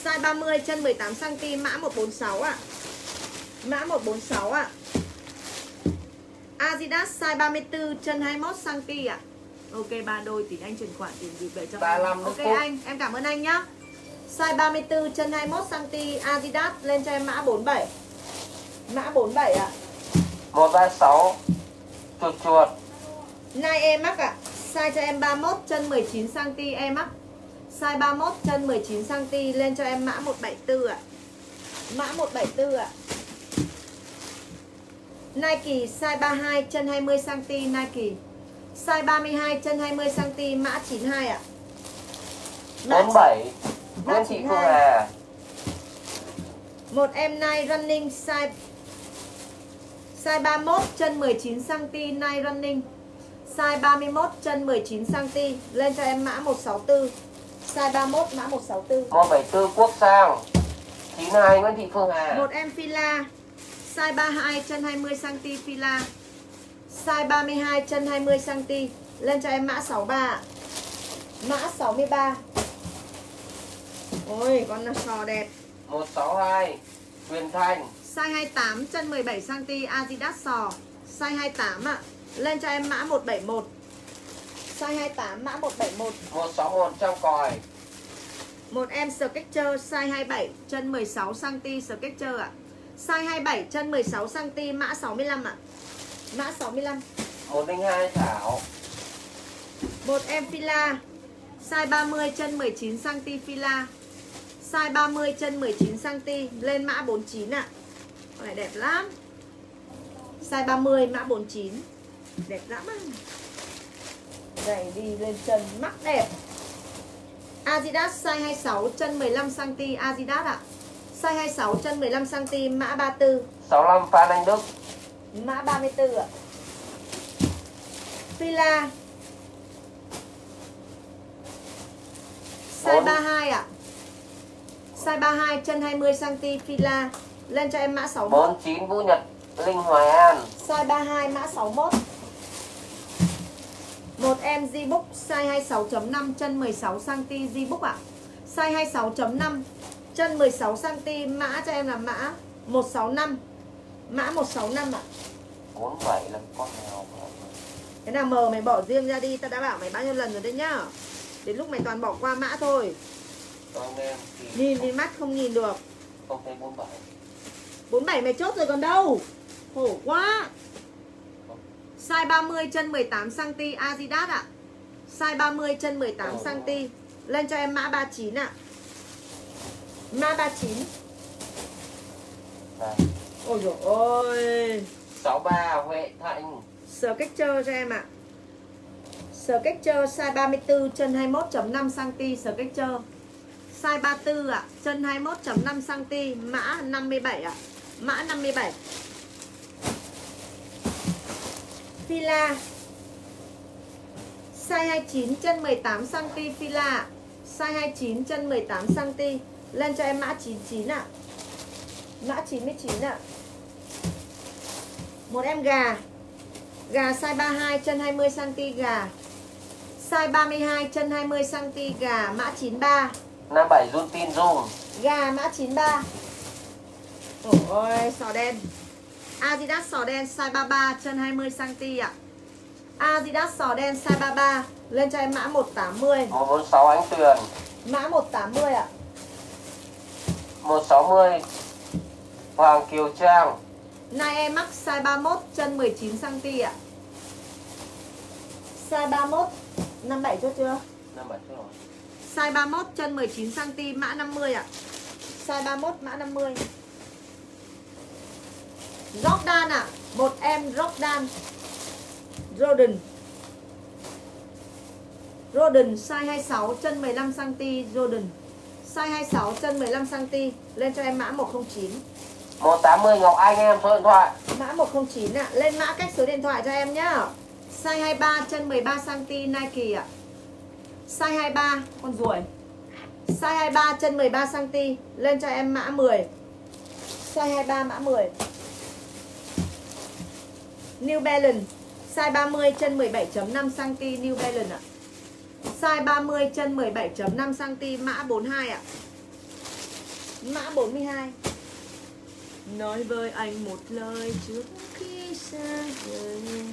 Size 30 chân 18 cm mã 146 ạ. Mã 146 ạ. Adidas size 34 chân 21 cm ạ. Ok ba đôi thì anh chuyển khoản tiền gửi về cho 35 em Ok cốt. anh, em cảm ơn anh nhá. Size 34 chân 21 cm Adidas lên cho em mã 47 Mã 47 ạ. 136 Chuột chuột. Nike Air Max ạ. Size cho em 31 chân 19 cm Air Max Size 31 chân 19 cm lên cho em mã 174 ạ Mã 174 ạ Nike size 32 chân 20 cm Nike Size 32 chân 20 cm mã 92 ạ Mã 47 Mã Nguyễn Thị 92. Phương Hà Một em Nike running size Size 31 chân 19 cm Night Running. Size 31 chân 19 cm lên cho em mã 164. Size 31 mã 164. 174 Quốc Sang. 92 Nguyễn Thị Phương Hà Một em Fila Size 32 chân 20 cm Fila Size 32 chân 20 cm Lên cho em mã 63 ạ. Mã 63 Ôi con sò đẹp. 162 Huyền Thanh Size 28 chân 17 cm Adidas sò. Size 28 ạ. Lên cho em mã 171 Size 28 mã 171 161 trong còi Một em Skechers size 27 chân 16 cm Skechers ạ. Size 27 chân 16 cm mã 65 ạ. Mã 65. 102 Thảo Một em Fila size 30 chân 19 cm Fila. Size 30 chân 19 cm lên mã 49 ạ. Con này đẹp lắm. Size 30 mã 49. Đẹp lắm á. Giày đi lên chân mắc đẹp. Adidas size 26 chân 15 cm Adidas ạ. Size 26 chân 15 cm mã 34, 65 Phan Anh Đức mã 34 ạ. Fila Size Bốn. 32 ạ. Size 32 chân 20 cm Fila lên cho em mã 61. 49 Vũ Nhật Linh Hoài An Size 32 mã 61 Một em Zbook size 26.5 chân 16cm Zbook ạ. Size 26.5 chân 16cm Mã cho em là mã 165 Mã 165 ạ. 47 là con mèo Cái nào mờ mày bỏ riêng ra đi Ta đã bảo mày bao nhiêu lần rồi đấy nhá. Đến lúc mày toàn bỏ qua mã thôi. Thì Nhìn đi mắt không nhìn được. Không thấy 47 47 mày chốt rồi còn đâu. Khổ quá Size 30 chân 18cm Adidas ạ. Size 30 chân 18cm Lên cho em mã 39 ạ. Mã 39 Đây. Ôi dồi ôi. 63 Huệ Thạnh. Skechers cho em ạ. Skechers size 34 chân 21.5cm Skechers Size 34 ạ Chân 21.5cm Mã 57 ạ. Mã 57 Fila Size 29 chân 18cm Fila ạ. Size 29 chân 18cm Lên cho em mã 99 ạ. Mã 99 ạ. Một em gà. Gà size 32 chân 20cm gà. Size 32 chân 20cm gà Mã 93 57 Jun Tin Dung Gà mã 93 Ôi sò đen Adidas sò đen size 33 chân 20cm ạ. Adidas sò đen size 33 Lên cho em mã 180 146 Ánh Tuyền. Mã 180 ạ. 160 Hoàng Kiều Trang. Nike Max size 31 chân 19cm ạ. Size 31 57 chốt chưa? 57 chưa rồi. Size 31 chân 19cm mã 50 ạ. Size 31 mã 50 Jordan ạ. Một em Jordan. Jordan. Jordan size 26 chân 15cm Jordan. Size 26 chân 15cm Lên cho em mã 109 180 Ngọc Anh em số điện thoại. Mã 109 ạ. Lên mã cách số điện thoại cho em nhá. Size 23 chân 13cm Nike ạ. Size 23 Con ruồi. Size 23 chân 13cm Lên cho em mã 10 Size 23 mã 10 New Balance. Size 30 chân 17.5cm New Balance ạ. Size 30 chân 17.5cm Mã 42 ạ. Mã 42 Nói với anh một lời trước khi xa rời.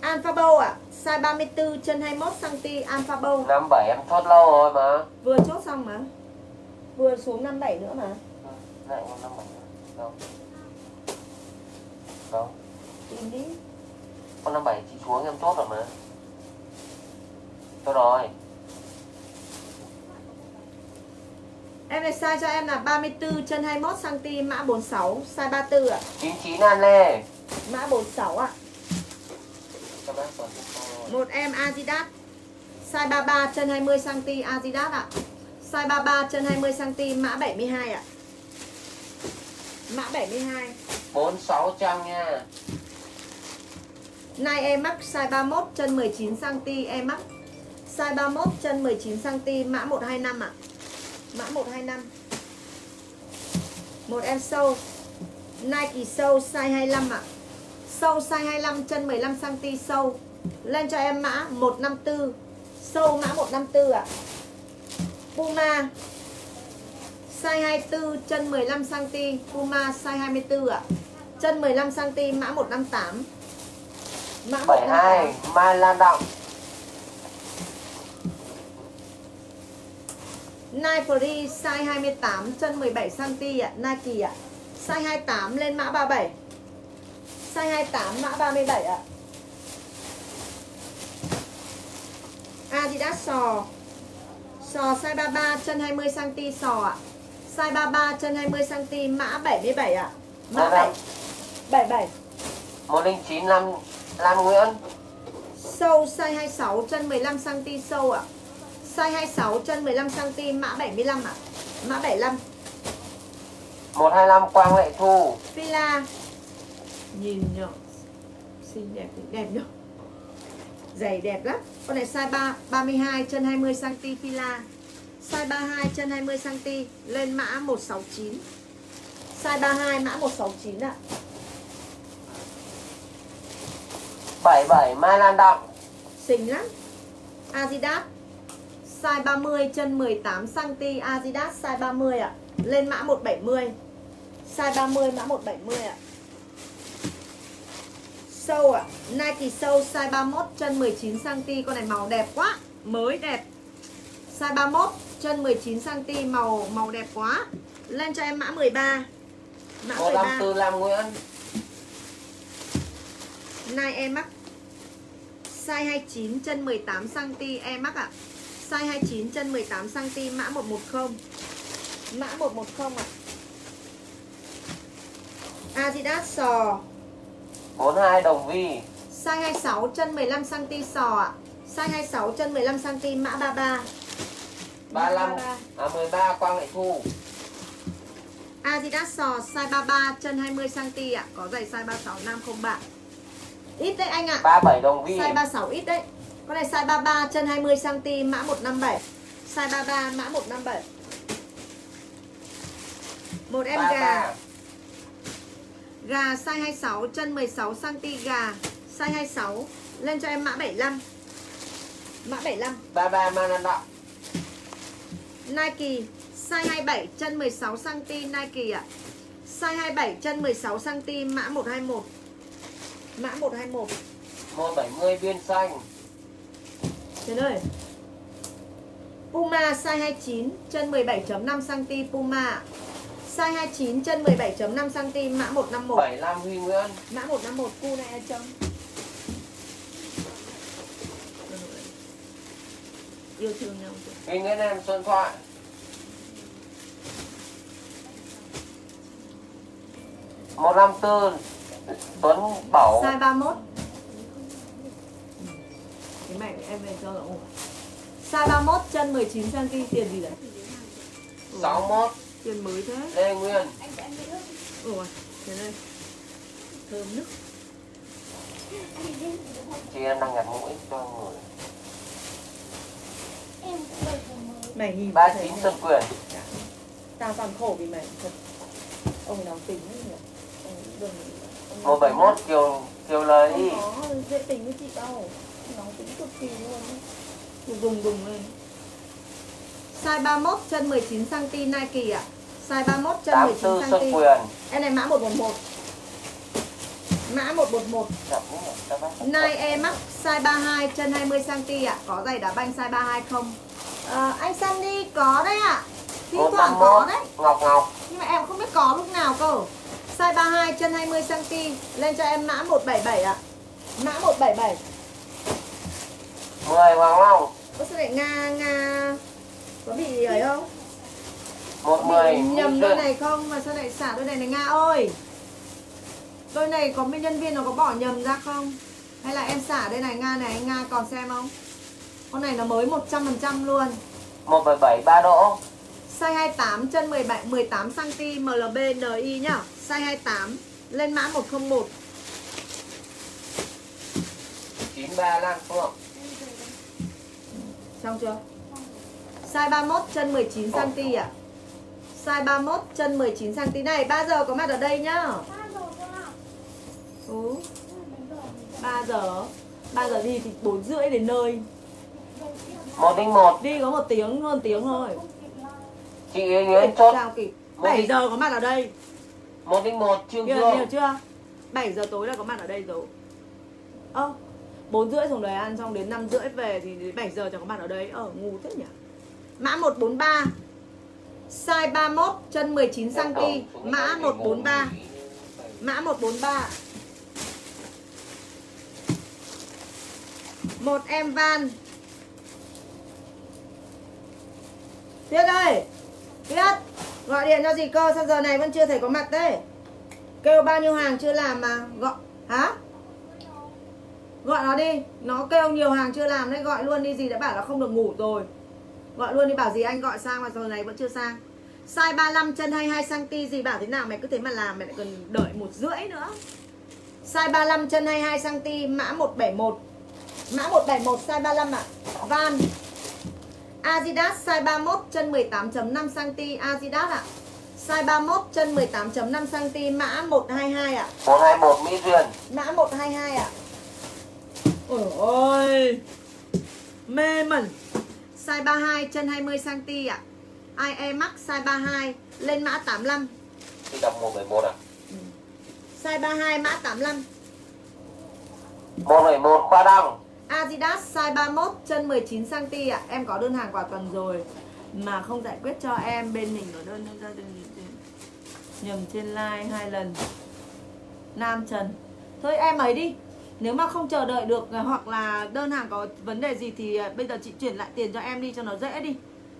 Alpha Bow ạ. Size 34 chân 21cm Alpha Bow. 57 em chốt lâu rồi mà. Vừa chốt xong mà. Vừa xuống 57 nữa mà. Lại còn 57 nữa Đâu Đâu Tìm đi Con 57 chị xuống em chốt rồi mà. Chốt rồi. Em này size cho em là 34 chân 21cm Mã 46 Size 34 ạ. 99 An Lê. Mã 46 ạ. Thôi Một em Adidas. Size 33 chân 20cm Adidas ạ. Size 33 chân 20cm Mã 72 ạ. Mã 72 4600 nha Nay em mắc size 31 chân 19 cm em mắc size 31 chân 19 cm mã 125 ạ. À. Mã 125. Một em sâu. Nike sâu size 25 ạ. À. Sâu size 25 chân 15 cm sâu. Lên cho em mã 154. Sâu mã 154 ạ. À. Puma size 24 chân 15 cm Puma size 24 ạ. Chân 15 cm mã 158. Mã 72 158. Mai Lan Động Nike Free size 28 chân 17 cm ạ, Nike ạ. Size 28 lên mã 37. Size 28 mã 37 ạ. Adidas sò. Sò size 33 chân 20 cm sò ạ. Size 33 chân 20 cm mã 77 ạ. Mã 7 77. 109 Lam, Lam Nguyễn Sâu size 26 chân 15 cm sâu ạ. Size 26 chân 15 cm mã 75 ạ. Mã 75. 125 Quang Lệ Thu Fila Nhìn nhở Xinh đẹp đẹp nhở Giày đẹp lắm Con này size 3, 32 chân 20 cm Fila Size 32 chân 20 cm Lên mã 169 Size 32 mã 169 ạ. 77 Mai Lan Động Xinh lắm. Adidas Size 30 chân 18 cm Adidas size 30 ạ. Lên mã 170 Size 30 mã 170 ạ. Sâu ạ. Nike sâu size 31 chân 19 cm Con này màu đẹp quá. Mới đẹp. Size 31 chân 19 cm Màu màu đẹp quá. Lên cho em mã 13 Mã 13 154 Lam Nguyễn Nike Air Max Size 29 chân 18 cm Air Max ạ. Size 29 chân 18 cm mã 110 Mã 110 ạ. Adidas sò. 42 Đồng Vi. Size 26 chân 15 cm sò ạ. Size 26 chân 15 cm mã 33 Mã 35 à 13 Quang Lệ Thu. Adidas sò size 33 chân 20 cm ạ. Có giày size 36 nam không bạn. Ít đấy anh ạ. 37 Đồng Vi Size 36 ít đấy. Con này size 33 chân 20 cm mã 157 Size 33 mã 157 Một em gà 33 Gà. Size 26 chân 16 cm gà. Size 26 Lên cho em mã 75 Mã 75 33 Mai Lan Động Nike Size 27 chân 16 cm Nike ạ. Size 27 chân 16 cm mã 121 Mã 121 170 Biên Xanh. Trần ơi. Puma size 29 chân 17.5 cm Puma. Size 29 chân 17.5 cm mã 151 75 Huy Nguyễn. Mã 151 cu này trông Yêu thương nhau? Huy Nguyễn em điện thoại. 154 Tuấn Bảo. Size 31 Cái mảnh em về cho rồi Size 31 chân 19cm tiền gì đấy? Ủa, 61 Tiền mới thế. Lê Nguyên. Ủa Thế đây. Thơm nước. Chị em đang nhặt mũi cho người Mày nhìn 39 Xuân Quyền Tao toàn khổ vì mày thật. Ông nóng tính ấy nhỉ? Đừng ông ấy- 171 Kiều Kiều Lời có dễ tính với chị đâu Nóng tính cực kỳ luôn ấy. Đùng lên. Size 31 chân 19cm Nike ạ. Size 31 chân 84 Xuân 19cm Quyền. Em này mã 111 Mã 111 Chậm nhé, các bác. Nike Air Max size 32 chân 20cm ạ. Có giày đá banh size 32 không? Ờ, Anh Sunny có đấy ạ. Thi thoảng có 151 đấy. Ngọc Ngọc Nhưng mà em không biết có lúc nào cơ. Size 32 chân 20cm Lên cho em mã 177 ạ. Mã 177 10 Hoàng Long Có sao lại Nga Nga? Có bị ấy không? 110 Bị nhầm đôi này không? Mà sao lại xả đôi này này Nga ơi Đôi này có bên nhân viên nó có bỏ nhầm ra không? Hay là em xả đây này Nga này Nga còn xem không? Con này nó mới 100% luôn. 177 Ba Đỗ Size 28 chân 17 18 cm MLB NI nhá. Size 28 Lên mã 101 93 Lan Phượng Xong chưa? Size 31 chân 19 cm ạ. Size 31 chân 19 cm này 3 giờ có mặt ở đây nhá. Ừ. 3 giờ. 3 giờ đi thì 4 rưỡi đến nơi. 101 Đi có một tiếng hơn tiếng thôi. Chị Yến chốt. Sao kịp 7 giờ có mặt ở đây. 101 Trương Hiểu, hiểu Dương chưa? 7 giờ tối là có mặt ở đây rồi. Ơ 4 rưỡi xuống đấy ăn xong đến 5 rưỡi về thì đến 7 giờ chẳng có mặt ở đấy Ờ ngu thế nhỉ? Mã 143 Size 31 chân 19cm Mã 143 Mã 143 Một em van. Tuyết ơi Tuyết Gọi điện cho gì cơ Sao giờ này vẫn chưa thấy có mặt đấy Kêu bao nhiêu hàng chưa làm mà Gọi, Hả? Gọi nó đi, Nó kêu nhiều hàng chưa làm đấy Gọi luôn đi gì đã bảo là không được ngủ rồi. Gọi luôn đi, bảo gì anh gọi sang mà giờ này vẫn chưa sang. Size 35 chân 22cm Gì bảo thế nào mày cứ thế mà làm, Mày lại cần đợi một rưỡi nữa. Size 35 chân 22cm Mã 171 Mã 171 size 35 ạ. Van. Adidas size 31 chân 18.5cm Adidas ạ. Size 31 chân 18.5cm Mã 122 ạ. 121 Mỹ Duyên. Mã 122 ạ. Ôi ôi. Mê mẩn. Size 32 chân 20cm ạ. IE Max size 32 Lên mã 85 Chị đọc 171 à Size 32 mã 85 171 Khoa Đăng Adidas size 31 chân 19cm ạ. Em có đơn hàng quả tuần rồi Mà không giải quyết cho em. Bên mình có đơn ra Nhầm trên like hai lần. Nam Trần. Thôi em ấy đi. Nếu mà không chờ đợi được Hoặc là đơn hàng có vấn đề gì Thì à, bây giờ chị chuyển lại tiền cho em đi cho nó dễ đi.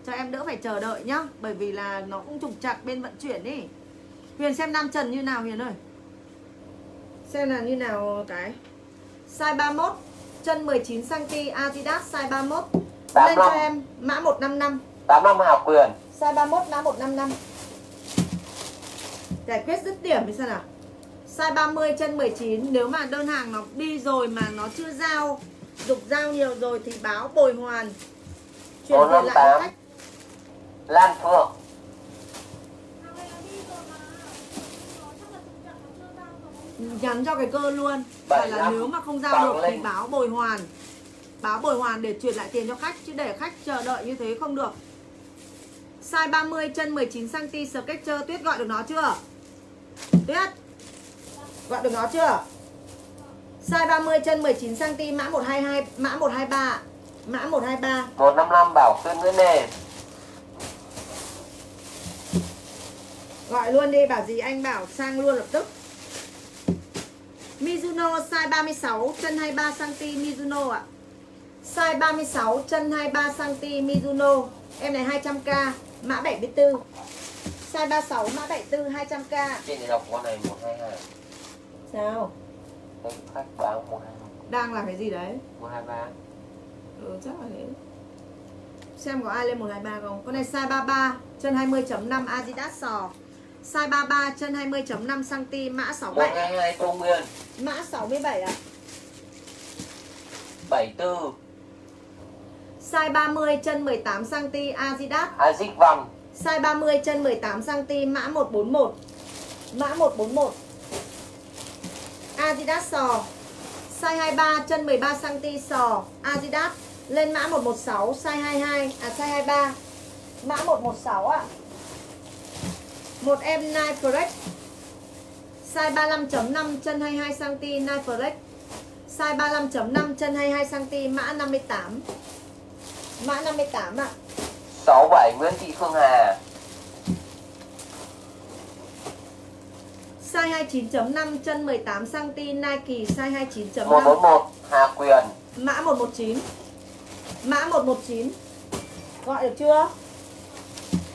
Cho em đỡ phải chờ đợi nhá. Bởi vì là nó cũng trục trặc bên vận chuyển đi Huyền xem Nam Trần như nào Huyền ơi. Xem là như nào cái. Size 31 Chân 19cm Adidas size 31 Lên cho em mã 155 85 Hào Quyền. Size 31 mã 155 Giải quyết dứt điểm thì sao nào? Size 30 chân 19 Nếu mà đơn hàng nó đi rồi mà nó chưa giao Dục giao nhiều rồi thì báo bồi hoàn. Chuyển về lại cho 458 khách Lan Phượng Nhắn cho cái cơ luôn. Và là 75 nếu mà không giao được thì báo bồi hoàn. Báo bồi hoàn để chuyển lại tiền cho khách Chứ để khách chờ đợi như thế không được. Size 30 chân 19cm Skechers Tuyết gọi được nó chưa? Tuyết Gọi được nó chưa? Size 30 chân 19cm mã 122 Mã 123 Mã 123 155 Bảo Xuyên Nguyễn Nề Gọi luôn đi bảo gì anh bảo sang luôn lập tức Mizuno size 36 chân 23cm Mizuno ạ. Size 36 chân 23cm Mizuno. Em này 200k Mã 74 Size 36 mã 74 200k Chị đọc con này 122 Sao? Đây khách báo 122 Đang là cái gì đấy? 123 Ừ chắc là thế. Xem có ai lên 123 không? Con này size 33 chân 20.5 Adidas sò Size 33 chân 20.5 cm mã 67 122 Tô Nguyên. Mã 67 ạ. 74 Size 30 chân 18 cm Adidas Azic Văn Size 30 chân 18 cm mã 141 Mã 141 Adidas sò. Size 23 chân 13 cm sò. Adidas Lên mã 116 Size 22 À size 23 Mã 116 ạ Một em Nike Fresh Size 35.5 chân 22 cm Nike Fresh Size 35.5 chân 22 cm mã 58 Mã 58 ạ. 67 Nguyễn Thị Phương Hà. Size 29.5 chân 18 cm Nike size 29.5 141 Hà Quyền. Mã 119 Mã 119 Gọi được chưa?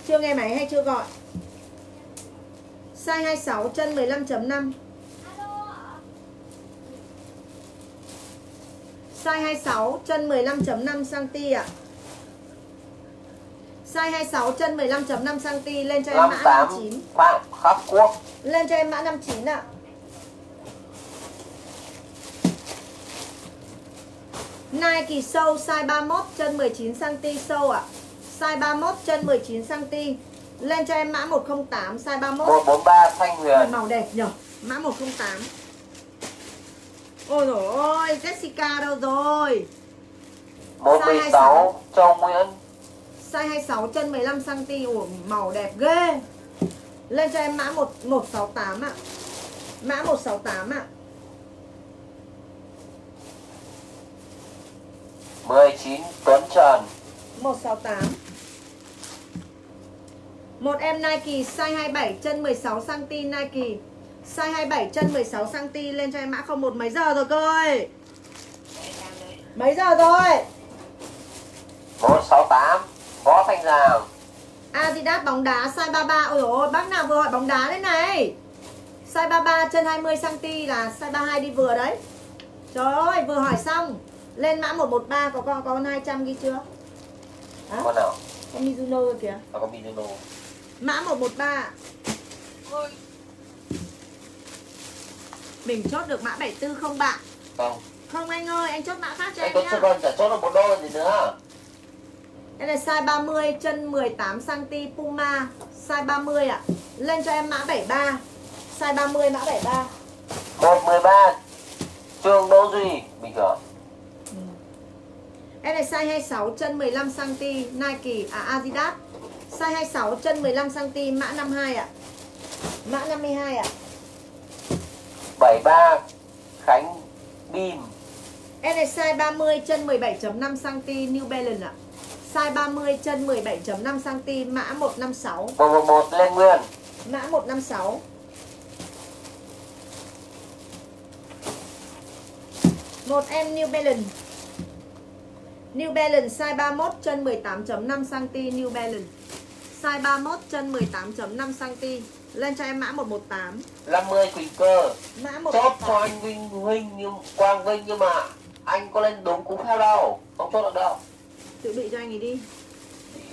Chưa nghe máy hay chưa gọi? Size 26 chân 15.5 Size 26 chân 15.5cm ạ à. Size 26 chân 15.5cm Lên cho em mã 59 bạn Quốc Lên cho em mã 59 ạ à. Nike sâu size 31 chân 19cm sâu ạ à. Size 31 chân 19cm lên cho em mã 108 size 31. 143 Thanh Huyền Màu đẹp nhỉ? Mã 108. Ôi dồi ôi, Jessica đâu rồi? 116 Châu Nguyễn Size 26 chân 15 cm. Ủa màu đẹp ghê. Lên cho em mã 1 168 ạ. Mã 168 ạ. 19 Tuấn Trần 168 Một em Nike size 27 chân 16 cm Nike. Size 27 chân 16 cm lên cho em mã 01 mấy giờ rồi cơ ơi? Mấy giờ rồi? 168 Võ Thanh Giàng. Adidas bóng đá size 33 Ôi dồi ôi bác nào vừa hỏi bóng đá đấy này? Size 33 chân 20 cm là size 32 đi vừa đấy. Trời ơi vừa hỏi xong. Lên mã 113 có có, có 200 ghi chưa? Hả? Con nào? Có Mizuno kìa có Mizuno Mã 113 Mình chốt được mã 74 không bạn? Không. Không anh ơi, anh chốt mã khác cho em có nhá. chả chốt được một đôi gì nữa. Đây là size 30 chân 18cm Puma. Size 30 ạ. Lên cho em mã 73 Size 30 mã 73 113 Trương Đỗ Duy Bình thường Em này size 26 chân 15cm Nike à Adidas Size 26 chân 15cm mã 52 ạ. Mã 52 ạ. 73 Khánh Bim. Em này size 30 chân 17.5cm New Balance ạ. Size 30 chân 17.5cm mã 156 111 Lê Nguyên. Mã 156 Một em New Balance. New Balance size 31 chân 18.5 cm New Balance Size 31 chân 18.5 cm Lên cho em mã 118 50 Quỳnh Cơ. Mã Chốt 118 cho anh Vinh Huynh nhưng Quang Vinh nhưng mà anh có lên đúng cú phao đâu. Không chốt được đâu. Dự bị cho anh ấy đi.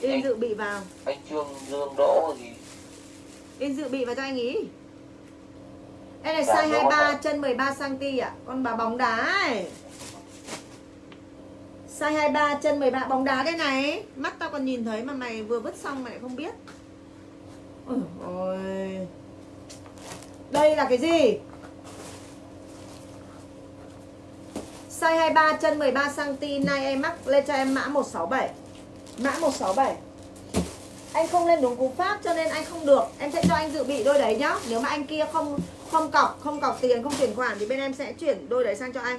In anh, dự bị vào. anh Trương Dương Đỗ gì In dự bị vào cho anh ý Em này Dạ, size đúng 23 rồi. chân 13 cm ạ. Con bà bóng đá ấy Size 23 chân 13 bóng đá đây này. Mắt tao còn nhìn thấy mà mày vừa vứt xong mày lại không biết. Ôi ôi. Đây là cái gì? Size 23 chân 13 cm Nay em mắc lên cho em mã 167 Mã 167 anh không lên đúng cú pháp cho nên anh không được. Em sẽ cho anh dự bị đôi đấy nhá. Nếu mà anh kia không không cọc không cọc tiền, không chuyển khoản thì bên em sẽ chuyển đôi đấy sang cho anh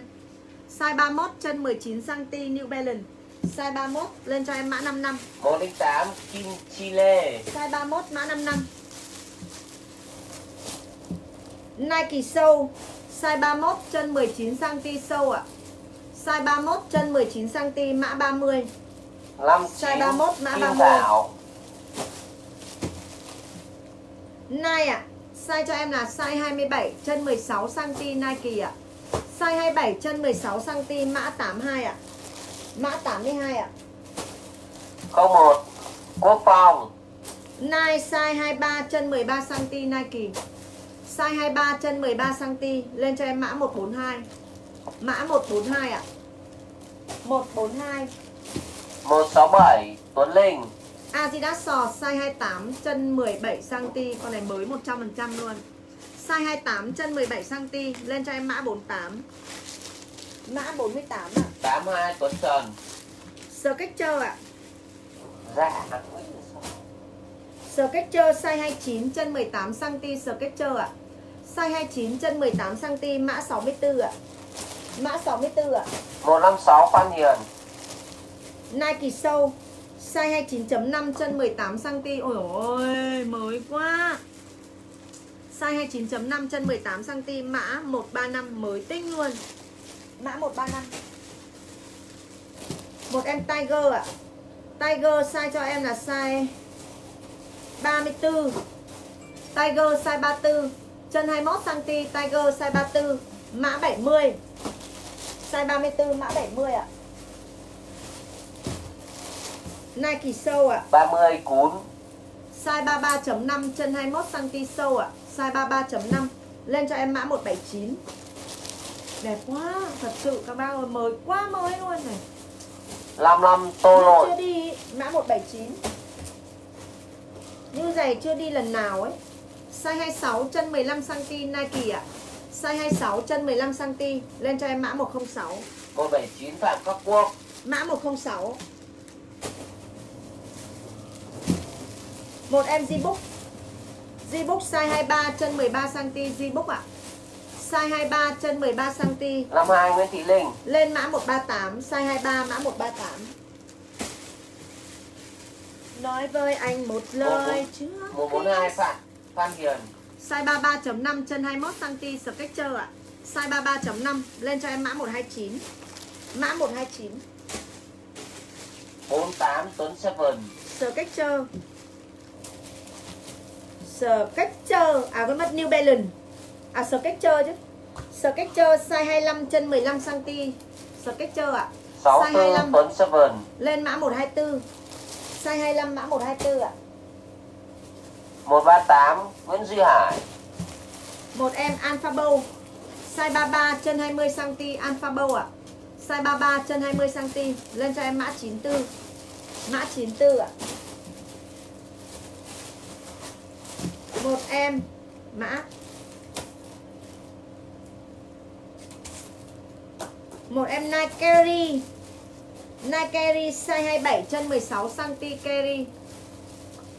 size 31 chân 19 cm New Balance. Size 31 lên cho em mã 55 108 Kim Chile size 31 mã 55 Nike sâu size 31 chân 19 cm sâu ạ. Size 31 chân 19 cm mã 30 59 Size 31 mã Kim 30. Thảo. Nike ạ. Size cho em là size 27 chân 16 cm Nike ạ Size 27 chân 16 cm mã 82 ạ. Mã 82 ạ. 01 Quốc Phong. Nike size 23 chân 13 cm Nike. Size 23 chân 13 cm Lên cho em mã 142 Mã 142 ạ. 142 167 Tuấn Linh. Adidas sò size 28 chân 17 cm Con này mới 100% luôn Size 28 chân 17 cm Lên cho em mã 48 Mã 48 ạ. 82 Tuấn Trần Skechers ạ. Dạ Skechers size 29 chân 18 cm Skechers ạ. Size 29 chân 18 cm mã 64 ạ. Mã 64 ạ. 156 Phan Hiền. Nike sâu Size 29.5 chân 18 cm Ôi ôi mới quá Size 29.5 chân 18 cm Mã 135 mới tinh luôn. Mã 135 Một em Tiger ạ. Tiger size cho em là size 34 Tiger size 34 Chân 21 cm Tiger size 34 Mã 70 Size 34 mã 70 ạ. Nike sâu ạ. 30 Cún Size 33.5 chân 21 cm sâu ạ Size 33.5 Lên cho em mã 179 Đẹp quá, thật sự các bác ơi, mới quá mới luôn này. 55 tô lội chưa đi, mã 179 Như giày chưa đi lần nào ấy. Size 26, chân 15cm Nike ạ. Size 26, chân 15cm Lên cho em mã 106 179 Phạm Các Quốc. Mã 106 Một em Z-Book Z-Book size 23 chân 13cm Z-Book ạ. Size 23 chân 13cm 52 Nguyễn Thị Linh. Lên mã 138 Size 23 mã 138 Nói với anh một lời trước 142 Phạm Phan Hiền. Size 33.5 chân 21cm Skechers ạ. Size 33.5 Lên cho em mã 129 Mã 129 48 Tuấn Seven Skechers Skechers À quên mất New Balance. À Skechers chứ. Skechers size 25 chân 15cm Skechers ạ. Size 64 25 Tuấn Seven. Lên mã 124 Size 25 mã 124 ạ. 138 Nguyễn Duy Hải. Một em Alpha Bow. Size 33 chân 20cm Alpha Bow ạ. Size 33 chân 20cm Lên cho em mã 94 Mã 94 ạ Một em. Mã. Một em Nike Carry Nike Carry size 27 chân 16cm Carry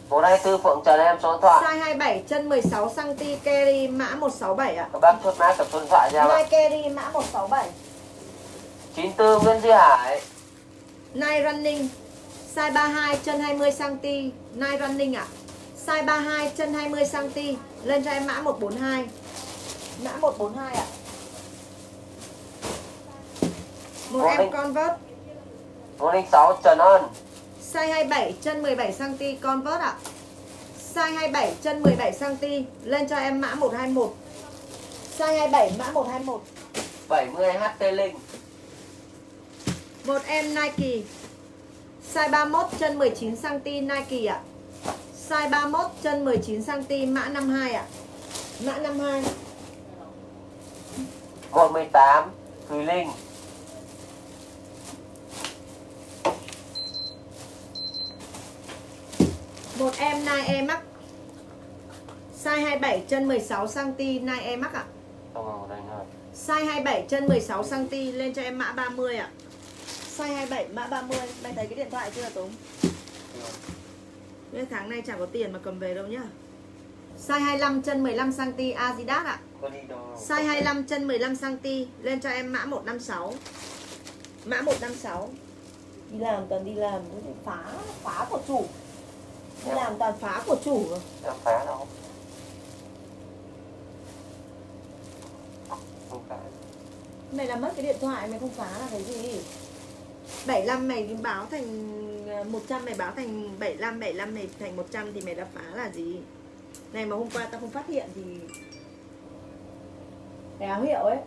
124 Phượng Trần em số điện thoại. Size 27 chân 16cm Carry mã 167 ạ. Các bác chốt mã cập số điện thoại ra Nike Carry mã 167 94 Nguyễn Duy Hải. Nike Running Size 32 chân 20cm Nike Running ạ Size 32 chân 20cm Lên cho em mã 142 Mã 142 ạ. Một Một em linh- Convert. 106 Trần Ân Size 27 chân 17cm Convert ạ. Size 27 chân 17cm Lên cho em mã 121 Size 27 mã 121 70 HT Linh. Một em Nike. Size 31 chân 19cm Nike ạ Size 31 chân 19cm mã 52 ạ. Mã 52 118 Thùy Linh. Một em Nike Air Max Size 27 chân 16cm Nike Air Max ạ. Nữa Size 27 chân 16cm Lên cho em mã 30 ạ. Size 27 mã 30 Mày thấy cái điện thoại chưa Tống Cái tháng này chẳng có tiền mà cầm về đâu nhá. Size 25 chân 15cm Adidas ạ. Size 25 chân 15cm Lên cho em mã 156 Mã 156 Đi làm toàn đi làm phá Phá của chủ. Đi làm toàn phá của chủ rồi. Em phá đâu. Mày làm mất cái điện thoại mày không phá là cái gì? 75 mày báo thành 100 mày báo thành 75 75 mày thành 100 thì mày đã phá là gì? Này mà hôm qua tao không phát hiện thì Cái áo hiệu ấy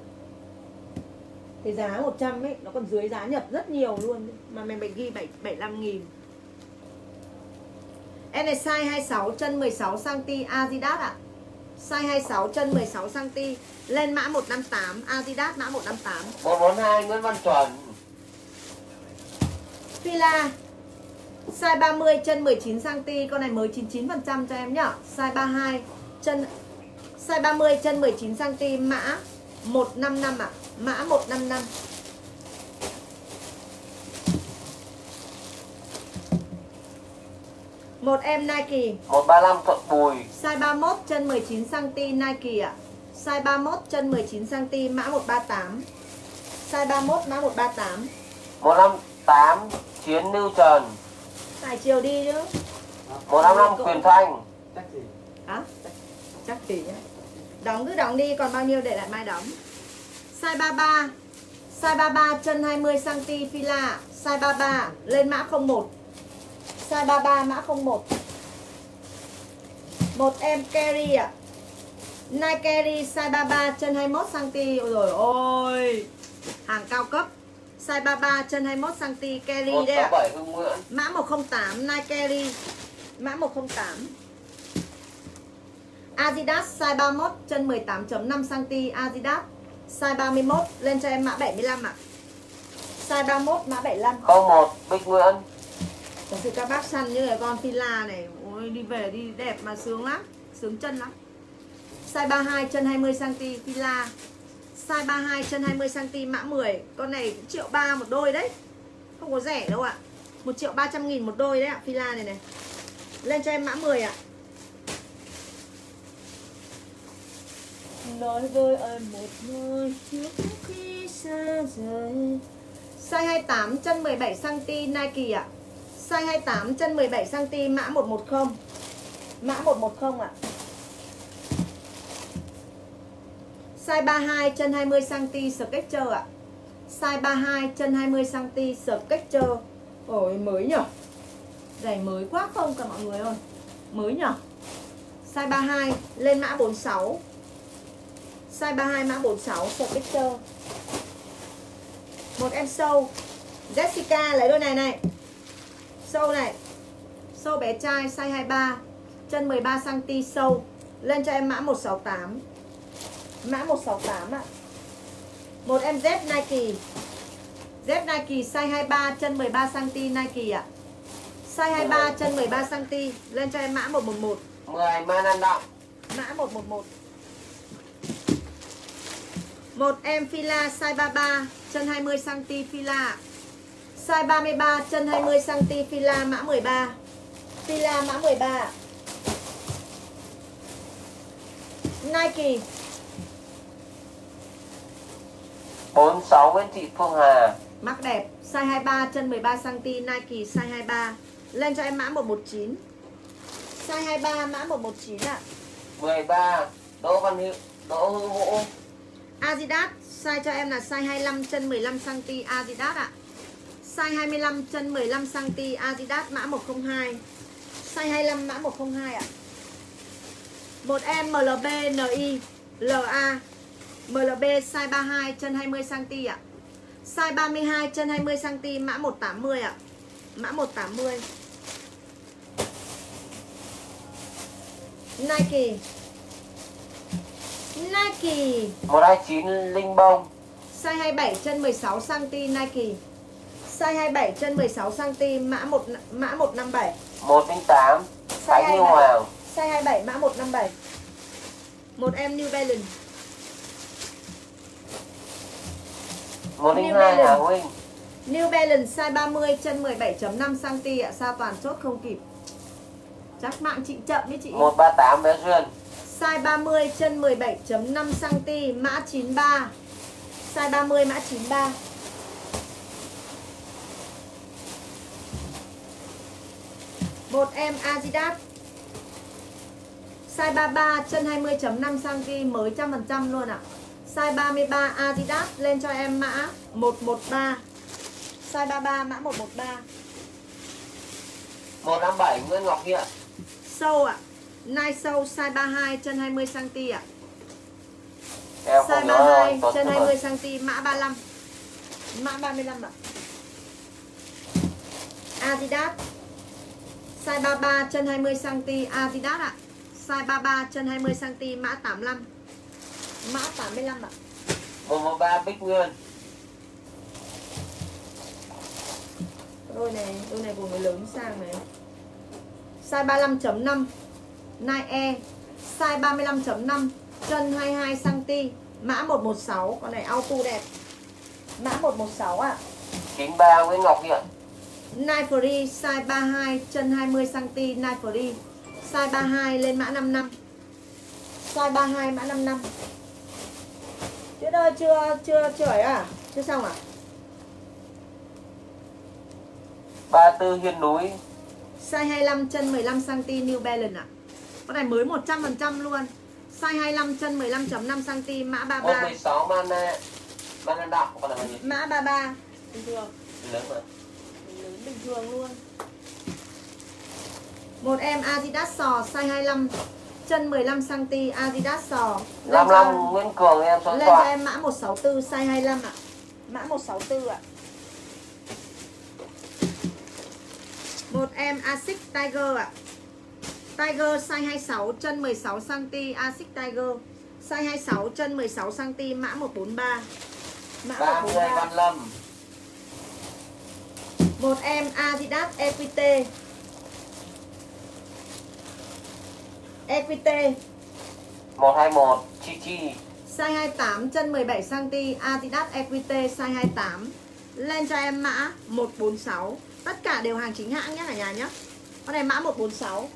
Cái giá 100 ấy Nó còn dưới giá nhập rất nhiều luôn. Mà mày mày ghi 7, 75 nghìn. Em này size 26 chân 16cm Adidas ạ. Size 26 chân 16cm Lên mã 158 Adidas mã 158 142 Nguyễn Văn Chuẩn Fila Size 30 chân 19cm Con này mới 99% cho em nhá. Size 32 chân Size 30 chân 19cm Mã 155 ạ. Mã 155 Một em Nike. 135 Thuận Bùi. Size 31 chân 19cm Nike ạ. Size 31 chân 19cm Mã 138 Size 31 mã 138 158 Chiến Lưu Trần Phải chiều đi chứ. 155 Quyền Thanh. Chắc gì? Hả? Chắc thì nhá. Đóng cứ đóng đi còn bao nhiêu để lại mai đóng. Size 33 Size 33 chân 20cm fila Size 33 lên mã 01 Size 33 mã 01 Một. Em carry ạ. Nike carry size 33 chân 21cm Ôi rồi ôi. Hàng cao cấp Size 33 chân 21cm carry đấy ạ. 167 Hưng Nguyễn Mã 108 Nike Carry. Mã 108 Adidas size 31 chân 18.5cm Adidas Size 31 lên cho em mã 75 ạ. Size 31 mã 75. 01 Bích Nguyễn. Thật sự các bác săn như cái con Fila này. Ôi đi về đi đẹp mà sướng lắm Sướng chân lắm. Size 32 chân 20cm Fila Size 32 chân 20cm mã 10 Con này cũng triệu ba một đôi đấy. Không có rẻ đâu ạ. 1 triệu 300 nghìn một đôi đấy ạ Fila này này. Lên cho em mã 10 ạ. Nói với em một lời trước khi xa rời. Size 28 chân 17cm Nike ạ. Size 28 chân 17cm mã 110 Mã 110 ạ Size 32 chân 20cm Skechers ạ. Size 32 chân 20cm Skechers. Ôi, mới nhở? Giày mới quá không cả mọi người ơi. Mới nhở? Size 32 lên mã 46 Size 32 mã 46 Skechers. Một em sâu. Jessica, lấy đôi này này. Sâu này. Sâu bé trai, size 23 Chân 13cm sâu. Lên cho em mã 168 Mã 168 ạ. Một em Z Nike. Z Nike size 23 chân 13cm Nike ạ. Size 23 chân 13cm Lên cho em mã 111 10 Man An Động. Mã 111 Một em Fila size 33 Chân 20cm Fila ạ. Size 33 chân 20cm Fila mã 13 Fila mã 13 ạ. Nike 46 Nguyễn Thị Phương Hà. Mắc đẹp Size 23 chân 13cm Nike size 23 Lên cho em mã 119 Size 23 mã 119 ạ. 13 Đỗ Văn Hữu Đỗ Hữu Vũ. Adidas Size cho em là size 25 chân 15cm Adidas ạ. Size 25 chân 15cm Adidas mã 102 Size 25 mã 102 ạ. Một em MLB NI LA MLB size 32 chân 20cm ạ Size 32 chân 20cm mã 180 ạ Mã 180 Nike Nike 129 Linh Bông Size 27 chân 16 cm Nike. Size 27 chân 16 cm mã 1 mã 157. 108 Size Như 27. Hoàng Size 27 mã 157. Một em New Balance. 102 Hà Huynh New Balance size 30 chân 17.5 cm ạ, sao toàn chốt không kịp. Chắc mạng chị chậm đấy chị. 138 Bé Duyên Size 30 chân 17.5 cm mã 93. Size 30 mã 93. Một em Adidas Size 33 chân 20.5 cm mới 100% luôn ạ. Size 33 Adidas lên cho em mã 113. Size 33 mã 113. 157 Nguyễn Ngọc Hiện Sâu ạ. Nike sâu size 32 chân 20 cm ạ. Em Size không nhớ 32 rồi Tuấn chân Tuấn 20 cm mã 35. Mã 35 ạ. Adidas size 33 chân 20 cm Adidas ạ. Size 33 chân 20 cm mã 85. Mã 85 ạ. 113 Bích Nguyên. Đôi này, đôi này của người lớn sang này. Size 35.5 Nike E Size 35.5 Chân 22 cm Mã 116 Con này auto đẹp. Mã 116 ạ. À. 93 Nguyễn Ngọc Hiện. Nike Free size 32 chân 20 cm Nike Free. Size 32 lên mã 55 size 32 mã 55 Tuyết ơi chưa chưa chưa ấy à? Chưa xong à? 34 Hiên Núi. Size 25 chân 15 cm New Balance ạ. Con này mới 100% luôn. Size 25 chân 15.5 cm mã 33 116 Man Man An Động Con này là gì? mã 33 bình thường. Lớn mà. Lớn bình thường luôn. Một em Adidas sò size 25 chân 15 cm Adidas sò. Lên 55 cho, Nguyễn Cường em số lên cho em mã 164 size 25 ạ. Mã 164 ạ. Một em Asics Tiger ạ. Tiger size 26 chân 16 cm Asics Tiger. Size 26 chân 16 cm mã 143. Mã 30 143. Văn Lâm Một em Adidas EQT. EQT 121 Chi Chi size 28 chân 17 cm Adidas EQT size 28. Lên cho em mã 146. Tất cả đều hàng chính hãng nhé cả nhà nhé. Con này mã 146.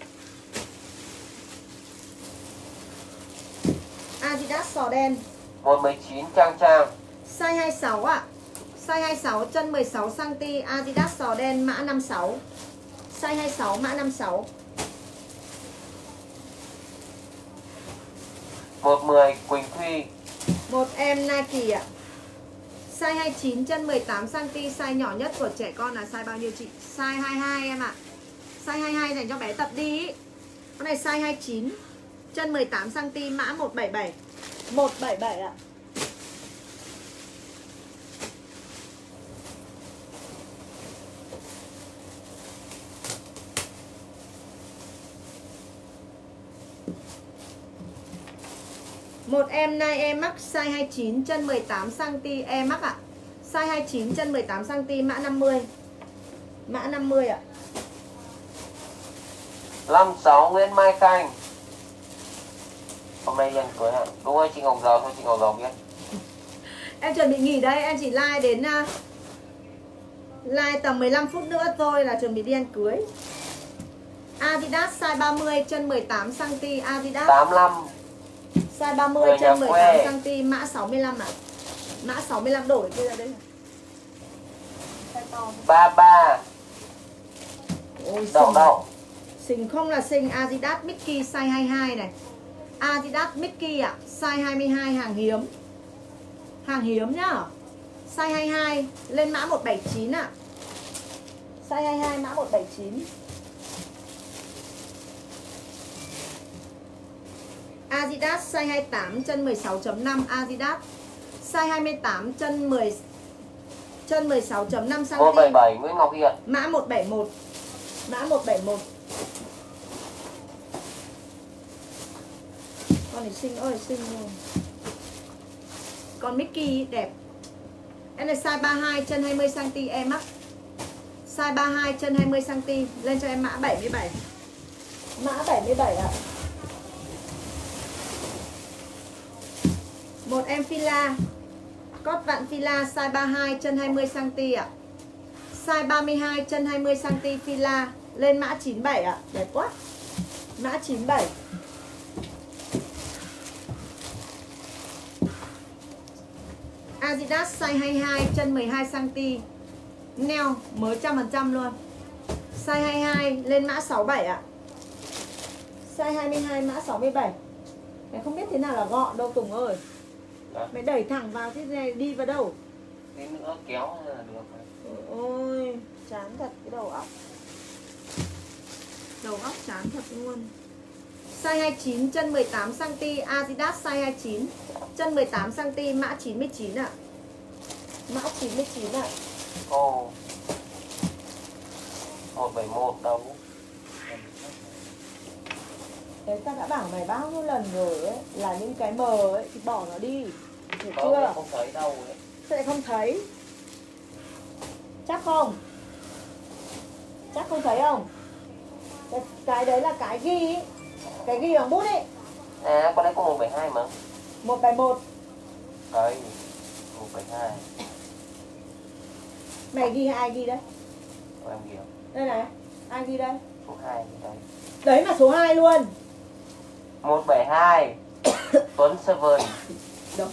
Adidas sò đen 119 Trang Trang Size 26 ạ Size 26 chân 16 cm Adidas sò đen mã 56 Size 26 mã 56 110 Quỳnh Thuy Một em Nike ạ. Size 29 chân 18 cm Size nhỏ nhất của trẻ con là size bao nhiêu chị? Size 22 em ạ. Size 22 dành cho bé tập đi. Ý. Con này size 29 Chân 18 cm mã 177 177 ạ. Một em Nike Air Max size 29 chân 18 cm Air Max ạ. Size 29 chân 18 cm mã 50. Mã 50 ạ. 56 Nguyễn Mai Khanh Hôm nay đi ăn cưới ạ Đúng rồi chị Ngọc Giàu thôi chị Ngọc Giàu biết [laughs] Em chuẩn bị nghỉ đây, em chỉ like đến uh, like tầm 15 phút nữa thôi là chuẩn bị đi ăn cưới. Adidas size 30 chân 18 cm Adidas 85 size 30 Người chân nhà 18 quê. cm mã 65 ạ. Mã 65 đổi kia ra đây. Size to. 33 Ôi Đậu đậu Xinh không là xinh Adidas Mickey size 22 này Adidas Mickey ạ Size 22 hàng hiếm Hàng hiếm nhá Size 22 Lên mã 179 ạ Size 22 mã 179 Adidas size 28 chân 16.5 Adidas Size 28 chân 10 chân 16.5 cm 177 Nguyễn Ngọc Hiện Mã 171 Mã 171 Con này xinh ơi xinh luôn. Con Mickey đẹp. Em này size 32 chân 20cm em mắc Size 32 chân 20cm Lên cho em mã 77 Mã 77 ạ Một em Fila Cốt vạn Fila size 32 chân 20cm ạ. Size 32 chân 20cm Fila Lên mã 97 ạ. Đẹp quá. Mã 97 Adidas size 22 chân 12cm Neo, mới trăm phần trăm luôn. Size 22 lên mã 67 ạ. Size 22 mã 67 Em không biết thế nào là gọn đâu, Tùng ơi. Mày đẩy thẳng vào thế này đi vào đâu? Tí nữa kéo là được rồi. Ôi chán thật cái đầu óc. Đầu óc chán thật luôn. Size 29 chân 18cm Adidas size 29 Chân 18cm mã 99 ạ. Mã 99 ạ. Ồ 171 đâu. Đấy ta đã bảo mày bao nhiêu lần rồi ấy Là những cái mờ ấy thì bỏ nó đi Không, chưa? không thấy đâu Sao lại không thấy. Chắc không? Chắc không thấy không? Cái, cái đấy là cái ghi ý. Cái ghi bằng bút ấy À con đấy có 172 mà. 171 Đấy 172 Mày ghi ai ghi đấy. Của em hiểu Đây này Ai ghi đây? Số 2 như đấy. Đấy mà số 2 luôn. 172 [coughs] Tuấn Seven. Đâu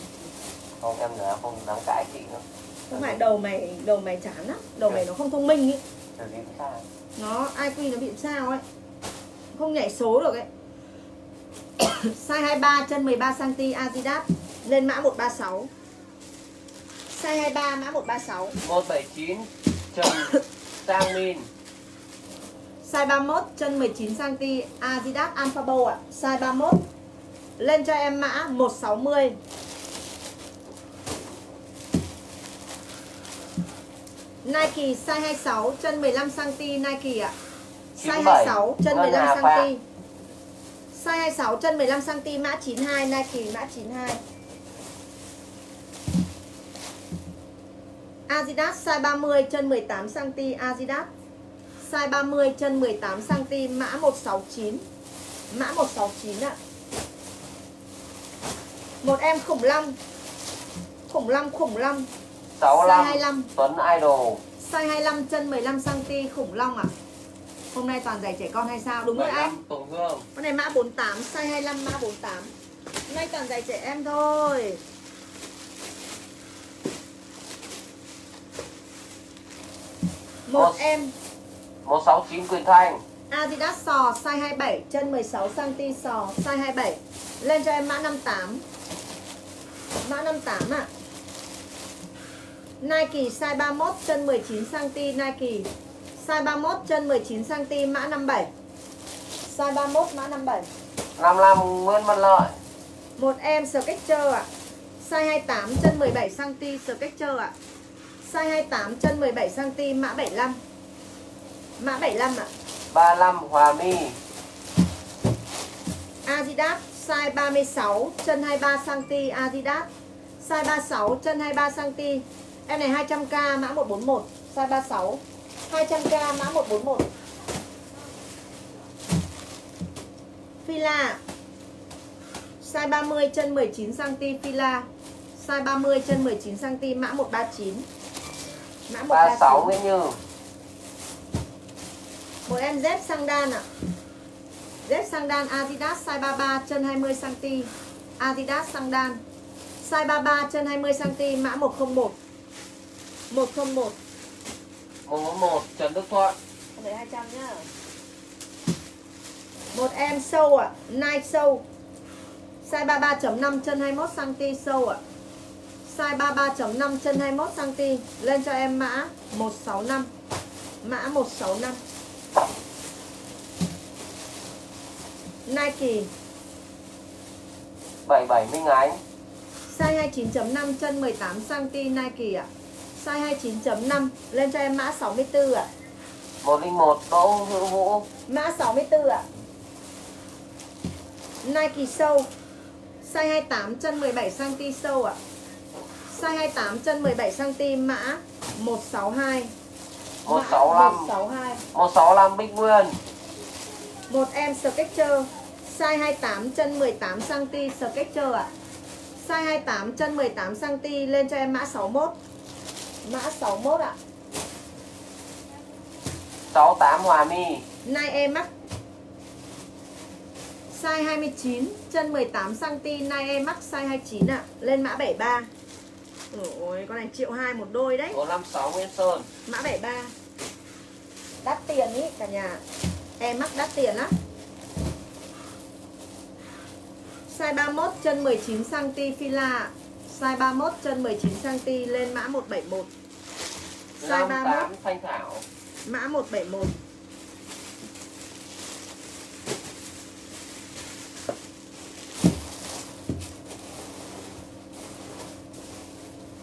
Không em nữa không dám cãi chị nữa. Không phải đầu mày Đầu mày chán á Đầu mày nó không thông minh ý. Nó IQ nó bị sao ấy. Không nhảy số được ấy. [coughs] Size 23 chân 13cm Adidas Lên mã 136 Size 23 mã 136 179 Trần Sang Min Size 31 chân 19cm Adidas Alpha Bow ạ. Size 31 Lên cho em mã 160 Nike size 26 chân 15cm Nike ạ. Size 97, 26 chân Ngân Hà 15cm Phạm. Size 26 chân 15 cm mã 92 Nike mã 92 Adidas size 30 chân 18 cm Adidas. Size 30 chân 18 cm mã 169 mã 169 ạ. Một em khủng long. Khủng long khủng long 65 Size 25. Tuấn Idol. Size 25 chân 15 cm khủng long ạ. Hôm nay toàn giày trẻ con hay sao? Đúng rồi anh. 75 Tổ Hương con này mã 48 size 25 mã 48 hôm nay toàn giày trẻ em thôi. Một Một. em. 169 Quyền Thanh. Adidas sò size 27 chân 16 cm sò size 27 lên cho em mã 58 mã 58 ạ Nike size 31 chân 19 cm Nike size 31 chân 19 cm mã 57 size 31 mã 57 55 Nguyễn Văn Lợi. Một em Skechers ạ. Size 28 chân 17 cm Skechers ạ. Size 28 chân 17 cm mã 75 mã 75 ạ. 35 Hòa My Adidas size 36 chân 23 cm Adidas. Size 36 chân 23 cm em này 200k mã 141 size 36 200k mã 141 Fila. Size 30 chân 19 cm Fila. Size 30 chân 19 cm mã 139 mã 36 139 Nguyễn Như. Một em dép sang đan ạ. Dép sang đan Adidas size 33 chân 20 cm Adidas sang đan. Size 33 chân 20 cm mã 101 101 141 Trần Đức Thuận. Không phải 200 nhá. Một em sâu ạ Nike sâu. Size 33.5 chân 21 cm sâu ạ. Size 33.5 chân 21 cm Lên cho em mã 165 Mã 165 Nike. 77 Minh Ánh Size 29.5 chân 18 cm Nike ạ. Size 29.5 lên cho em mã 64 ạ. 101 Đỗ Hữu Vũ Mã 64 ạ. Nike sâu. Size 28 chân 17 cm sâu ạ. Size 28 chân 17 cm mã 162. Mã 165 162. 165 Bích Nguyên Một em Skechers size 28 chân 18 cm Skechers ạ. Size 28 chân 18 cm lên cho em mã 61. Mã 61 ạ. 68 Hòa My Nike Air Max Size 29 chân 18 cm Nike Air Max size 29 ạ. Lên mã 73. Ôi con này triệu 2 một đôi đấy. 156 Nguyễn Sơn Mã 73. Đắt tiền ý cả nhà. Air Max đắt tiền lắm. Size 31 chân 19 cm Fila. Size 31 chân 19 cm lên mã 171. Size 31 58 Thanh Thảo mã 171.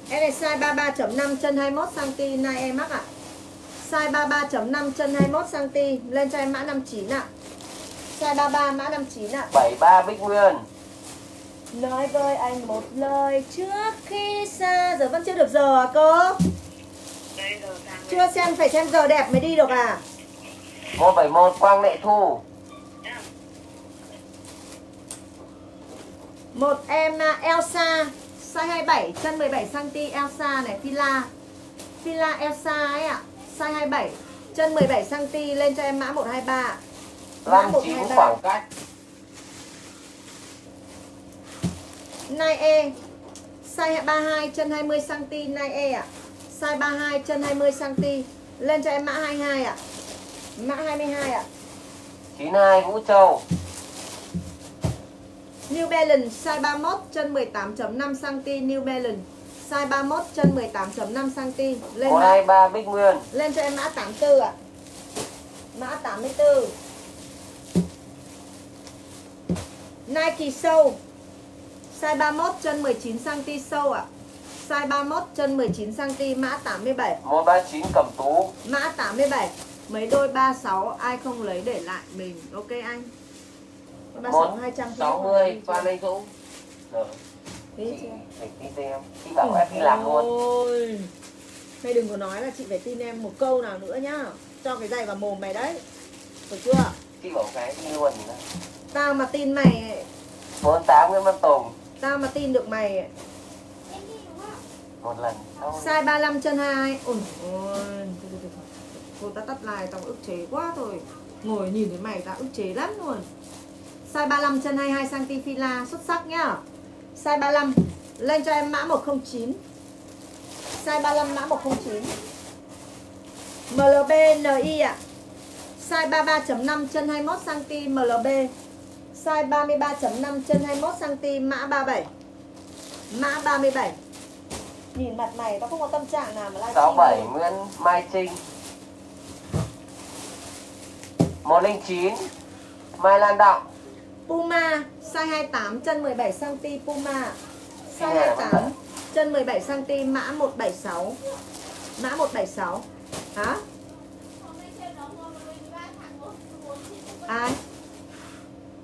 Em này size 33.5 chân 21 cm nay em mắc ạ. Size 33.5 chân 21 cm lên cho em mã 59 ạ. Size 33 mã 59 ạ. 73 Bích Nguyên Nói với anh một lời trước khi xa giờ vẫn chưa được giờ à cô? Chưa xem phải xem giờ đẹp mới đi được à? 171 Quang Lệ Thu Một em à, Elsa size 27 chân 17 cm Elsa này Fila. Fila Elsa ấy ạ, size 27 chân 17 cm lên cho em mã 123. ạ. Mã 59 123. khoảng cách Nike E size 32 chân 20 cm Nike E ạ. Size 32 chân 20 cm lên cho em mã 22 ạ. Mã 22 ạ. 92 Vũ Châu New Balance size 31 chân 18.5 cm New Balance size 31 chân 18.5 cm lên mã 123 Bích Nguyên lên cho em mã 84 ạ. Mã 84. Nike sâu size 31 chân 19 cm sâu ạ. Size 31 chân 19 cm mã 87. 139 Cẩm Tú Mã 87. Mấy đôi 36 ai không lấy để lại mình. Ok anh. 36 200 60 Phan Anh Dũng Rồi Thế tin em Chị bảo em đi làm luôn Ôi. Mày đừng có nói là chị phải tin em một câu nào nữa nhá Cho cái giày vào mồm mày đấy Được chưa? Chị bảo cái đi luôn Tao mà tin mày 48 Nguyễn Văn Tùng Tao mà tin được mày Một lần Size 35 chân 2 Ôi ôi Thôi, thôi, thôi. Thôi. Ta tắt lại tao ức chế quá rồi Ngồi nhìn thấy mày tao ức chế lắm luôn. Size 35 chân 22cm fila xuất sắc nhá. Size 35 Lên cho em mã 109 Size 35 mã 109 MLB NI ạ. Size 33.5 chân 21cm MLB Size 33.5 chân 21cm mã 37 Mã 37 Nhìn mặt mày tao không có tâm trạng nào mà livestream 67 đâu. Nguyễn Mai Trinh. 109 Mai Lan Động Puma size 28 chân 17 cm Puma. Size Cái này là 28 chân 17 cm mã 176 mã 176 hả? Ai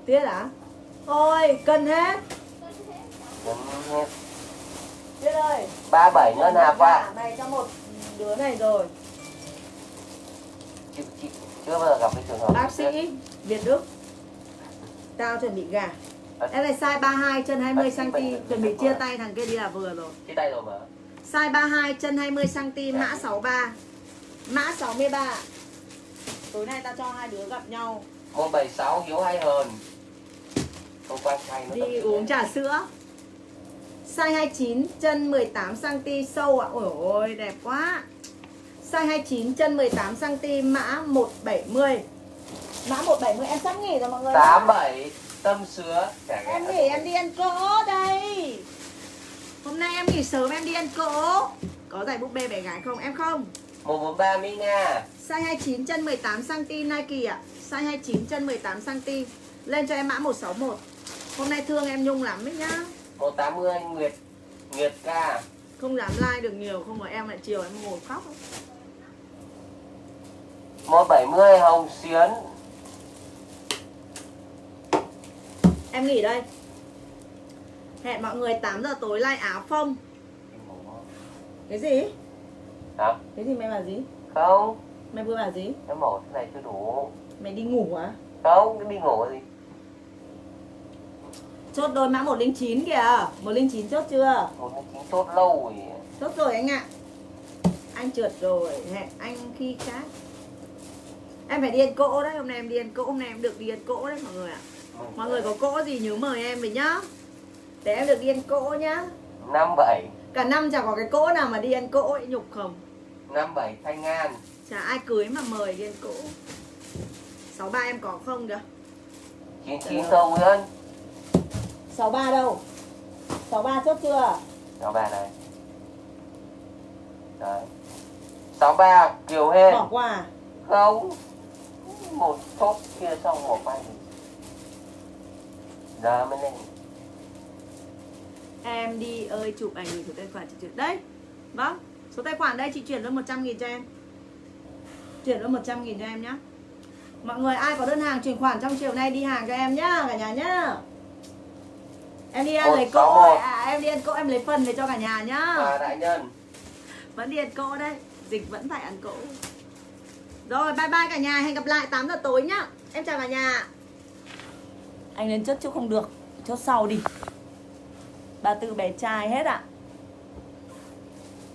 Tiết à? Ôi cân hết. Nhấn hết Tiết ơi 37 Ngân Hà Quạ này cho một đứa này rồi. Chị, chị chưa bao giờ gặp cái trường hợp Bác sĩ Việt Đức. Tao chuẩn bị gà. Em này size 32 chân 20 Bác sĩ cm Chuẩn bị chia tay thằng kia đi là vừa rồi. Chia tay rồi mà. Size 32 chân 20 cm mã 63 Mã 63 Tối nay tao cho hai đứa gặp nhau. 176 Hiếu Hay Hờn Hôm qua chay nó Đi uống trà sữa. Size 29 chân 18 cm sâu ạ. Ôi ôi đẹp quá. Size 29 chân 18 cm mã 170 Mã 170 em sắp nghỉ rồi mọi người 87 Tâm Sứa. Chả Em nghỉ em đi ăn cỗ đây. Hôm nay em nghỉ sớm em đi ăn cỗ. Có giải búp bê bé gái không? Em không? 143 Mỹ Nga Size 29 chân 18cm Nike ạ. Size 29 chân 18cm Lên cho em mã 161 Hôm nay thương em Nhung lắm ấy nhá 180 Nguyệt Nguyệt Ca Không dám like được nhiều Không có em lại chiều em ngồi khóc ấy. 170 Hồng Xuyến Em nghỉ đây Hẹn mọi người 8 giờ tối like áo phông Cái gì? Hả? Cái gì mày bảo gì? Không Mày vừa bảo gì? Cái mổ thế này chưa đủ Mày đi ngủ à? Không, cái đi ngủ gì Chốt đôi mã 109 kìa. 109 chốt chưa? Một cái chính tốt lâu rồi. Chốt rồi anh ạ. Anh trượt rồi. Hẹn anh khi khác. Em phải đi ăn cỗ đấy Hôm nay em đi ăn cỗ Hôm nay em được đi ăn cỗ đấy mọi người ạ. Mọi người có cỗ gì nhớ mời em về nhá. Để em được đi ăn cỗ nhá. 57 Cả năm chẳng có cái cỗ nào mà đi ăn cỗ ấy nhục không? 57 Thanh An. Chả ai cưới mà mời đi ăn cỗ. 63 em có không kìa 99 Sâu Nguyễn 63 đâu? 63 chốt chưa? Đó bà này Đấy. 63 Kiều Hên. Bỏ qua à? Không. Một chốt kia xong một bay Giờ mới lên. Em đi ơi chụp ảnh gửi số tài khoản chị chuyển Đây Vâng. Số tài khoản đây chị chuyển luôn 100 nghìn cho em. Chuyển luôn 100 nghìn cho em nhá. Mọi người ai có đơn hàng chuyển khoản trong chiều nay đi hàng cho em nhá Cả nhà nhá Em đi ăn lấy cỗ à, Em đi ăn cỗ em lấy phần về cho cả nhà nhá. Và đại nhân. Vẫn đi ăn cỗ đây Dịch vẫn phải ăn cỗ. Rồi bye bye cả nhà. Hẹn gặp lại 8 giờ tối nhá. Em chào cả nhà. Anh lên chốt chứ không được. Chốt sau đi. Bà tư bé trai hết ạ